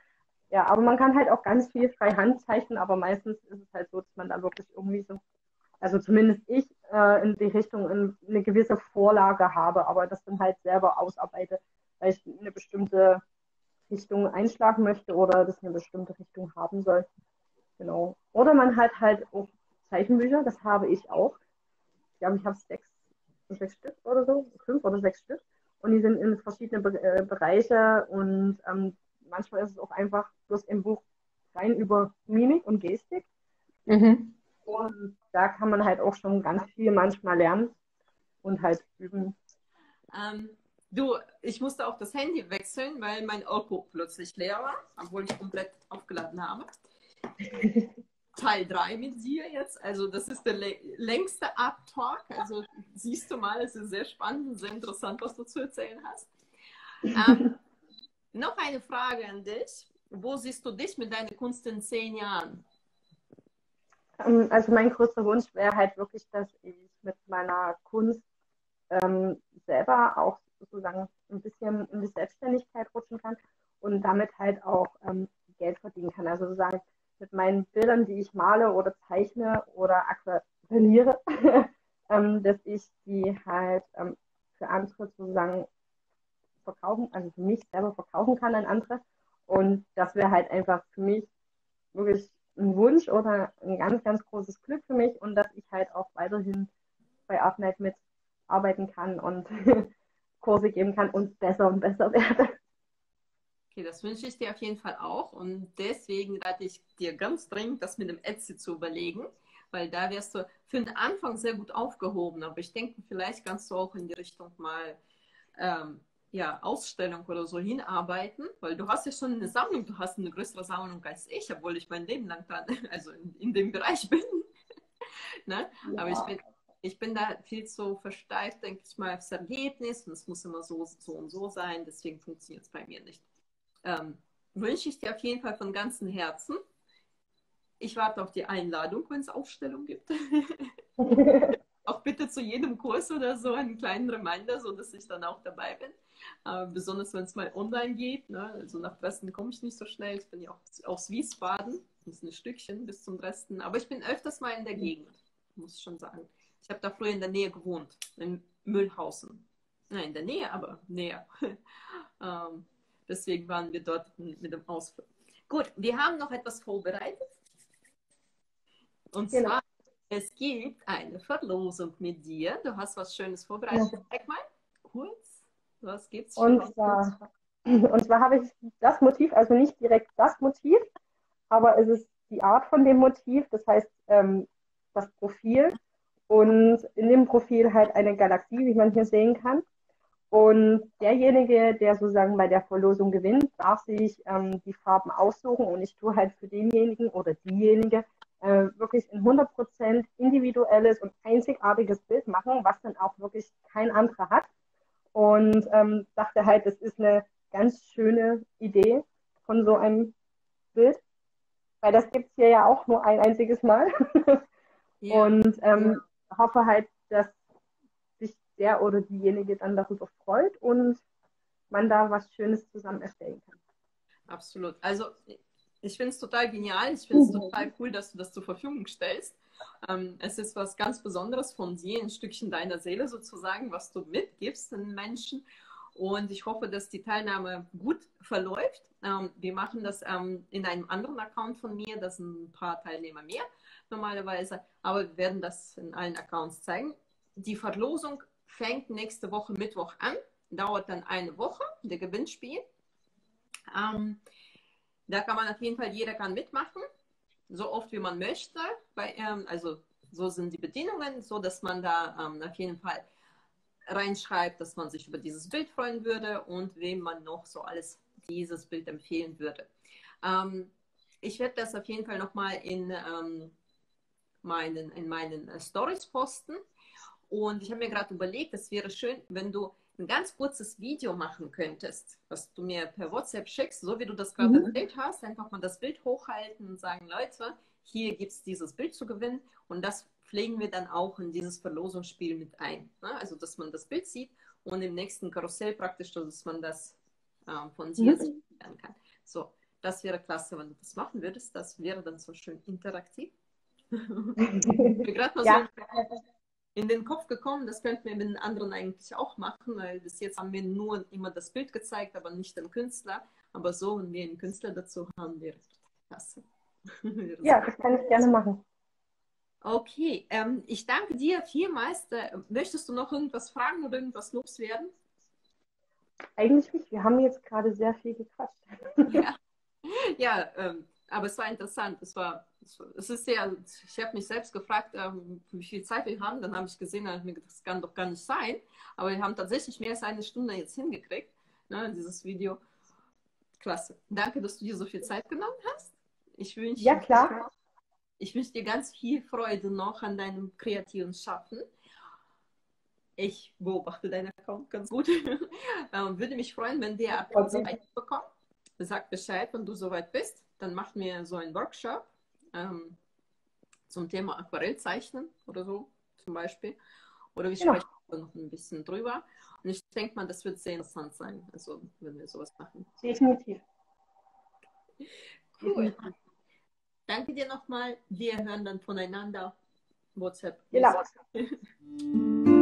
Ja, aber man kann halt auch ganz viel frei Hand zeichnen, aber meistens ist es halt so, dass man da wirklich irgendwie so, also zumindest ich, äh, in die Richtung in, eine gewisse Vorlage habe, aber das dann halt selber ausarbeite, weil ich eine bestimmte Richtung einschlagen möchte oder das eine bestimmte Richtung haben soll. Genau. Oder man hat halt auch Zeichenbücher, das habe ich auch. Ich glaube, ich habe sechs, sechs Stück oder so, fünf oder sechs Stück. Und die sind in verschiedene Be äh, Bereiche und ähm, manchmal ist es auch einfach bloß im Buch rein über Mimik und Gestik. Mhm. Und da kann man halt auch schon ganz viel manchmal lernen und halt üben. Ähm, du, ich musste auch das Handy wechseln, weil mein Akku plötzlich leer war, obwohl ich komplett aufgeladen habe. Teil 3 mit dir jetzt. Also das ist der längste Art Talk. Also siehst du mal, es ist sehr spannend sehr interessant, was du zu erzählen hast. Ähm, noch eine Frage an dich. Wo siehst du dich mit deiner Kunst in zehn Jahren? Ähm, also mein größter Wunsch wäre halt wirklich, dass ich mit meiner Kunst ähm, selber auch sozusagen ein bisschen in die Selbstständigkeit rutschen kann und damit halt auch ähm, Geld verdienen kann. Also sozusagen mit meinen Bildern, die ich male oder zeichne oder aquarelliere, ähm, dass ich die halt ähm, für andere sozusagen verkaufen, also für mich selber verkaufen kann an andere. Und das wäre halt einfach für mich wirklich ein Wunsch oder ein ganz, ganz großes Glück für mich und dass ich halt auch weiterhin bei ArtNet mitarbeiten kann und Kurse geben kann und besser und besser werde. Okay, das wünsche ich dir auf jeden Fall auch und deswegen rate ich dir ganz dringend, das mit dem Etsy zu überlegen, weil da wärst du für den Anfang sehr gut aufgehoben, aber ich denke, vielleicht kannst du auch in die Richtung mal ähm, ja, Ausstellung oder so hinarbeiten, weil du hast ja schon eine Sammlung, du hast eine größere Sammlung als ich, obwohl ich mein Leben lang dann, also in, in dem Bereich bin. ne? Ja. Aber ich bin, ich bin da viel zu versteift, denke ich mal, aufs Ergebnis und es muss immer so, so und so sein, deswegen funktioniert es bei mir nicht. Ähm, wünsche ich dir auf jeden Fall von ganzem Herzen. Ich warte auf die Einladung, wenn es Ausstellung gibt. auch bitte zu jedem Kurs oder so einen kleinen Reminder, so dass ich dann auch dabei bin. Äh, besonders wenn es mal online geht. Ne? Also nach Dresden komme ich nicht so schnell. Ich bin ja auch aus Wiesbaden. Das ist ein Stückchen bis zum Dresden. Aber ich bin öfters mal in der Gegend, muss ich schon sagen. Ich habe da früher in der Nähe gewohnt, in Mühlhausen. Nein, in der Nähe, aber näher. ähm, deswegen waren wir dort mit dem Ausflug. Gut, wir haben noch etwas vorbereitet. Und genau. zwar, es gibt eine Verlosung mit dir. Du hast was Schönes vorbereitet. Ja. Zeig mal kurz. Was gibt's? Und zwar, und zwar habe ich das Motiv, also nicht direkt das Motiv, aber es ist die Art von dem Motiv, das heißt ähm, das Profil und in dem Profil halt eine Galaxie, wie man hier sehen kann. Und derjenige, der sozusagen bei der Verlosung gewinnt, darf sich ähm, die Farben aussuchen und ich tue halt für denjenigen oder diejenige äh, wirklich ein 100% individuelles und einzigartiges Bild machen, was dann auch wirklich kein anderer hat und ähm, dachte halt, das ist eine ganz schöne Idee von so einem Bild, weil das gibt es hier ja auch nur ein einziges Mal. ja. Und ähm, hoffe halt, dass der oder diejenige dann darüber freut und man da was Schönes zusammen erstellen kann. Absolut. Also ich finde es total genial. Ich finde es mhm. total cool, dass du das zur Verfügung stellst. Ähm, es ist was ganz Besonderes von dir, ein Stückchen deiner Seele sozusagen, was du mitgibst den Menschen. Und ich hoffe, dass die Teilnahme gut verläuft. Ähm, wir machen das ähm, in einem anderen Account von mir. Das sind ein paar Teilnehmer mehr normalerweise. Aber wir werden das in allen Accounts zeigen. Die Verlosung fängt nächste Woche Mittwoch an. Dauert dann eine Woche, der Gewinnspiel. Ähm, da kann man auf jeden Fall, jeder kann mitmachen so oft wie man möchte. Bei, ähm, also so sind die Bedingungen, so dass man da ähm, auf jeden Fall reinschreibt, dass man sich über dieses Bild freuen würde und wem man noch so alles dieses Bild empfehlen würde. Ähm, ich werde das auf jeden Fall nochmal in, ähm, meinen, in meinen äh, Stories posten. Und ich habe mir gerade überlegt, es wäre schön, wenn du ein ganz kurzes Video machen könntest, was du mir per WhatsApp schickst, so wie du das gerade mhm. erzählt hast, einfach mal das Bild hochhalten und sagen, Leute, hier gibt es dieses Bild zu gewinnen und das pflegen wir dann auch in dieses Verlosungsspiel mit ein. Ne? Also, dass man das Bild sieht und im nächsten Karussell praktisch, dass man das äh, von dir mhm. sehen kann. So, das wäre klasse, wenn du das machen würdest. Das wäre dann so schön interaktiv. mir gerade mal ja. so in den Kopf gekommen, das könnten wir mit den anderen eigentlich auch machen, weil bis jetzt haben wir nur immer das Bild gezeigt, aber nicht den Künstler. Aber so, wenn wir einen Künstler dazu haben, wäre das klasse. ja, das kann ich gerne machen. Okay, ähm, ich danke dir vielmals. Äh, möchtest du noch irgendwas fragen oder irgendwas loswerden? Eigentlich nicht. Wir haben jetzt gerade sehr viel gequatscht. ja, ja ähm, aber es war interessant. Es war, es ist ja, ich habe mich selbst gefragt, ähm, wie viel Zeit wir haben. Dann habe ich gesehen, das kann doch gar nicht sein. Aber wir haben tatsächlich mehr als eine Stunde jetzt hingekriegt, ne, dieses Video. Klasse. Danke, dass du dir so viel Zeit genommen hast. Ich wünsche ja, klar. Ich wünsche dir ganz viel Freude noch an deinem kreativen Schaffen. Ich beobachte deinen Account ganz gut. Ähm, würde mich freuen, wenn der okay. bekommt. Sag Bescheid, wenn du soweit bist dann machen wir so einen Workshop ähm, zum Thema Aquarellzeichnen oder so zum Beispiel. Oder wir genau. sprechen noch ein bisschen drüber. Und ich denke mal, das wird sehr interessant sein, also wenn wir sowas machen. Definitiv. Cool. Definitiv. Danke dir nochmal. Wir hören dann voneinander. WhatsApp. Genau.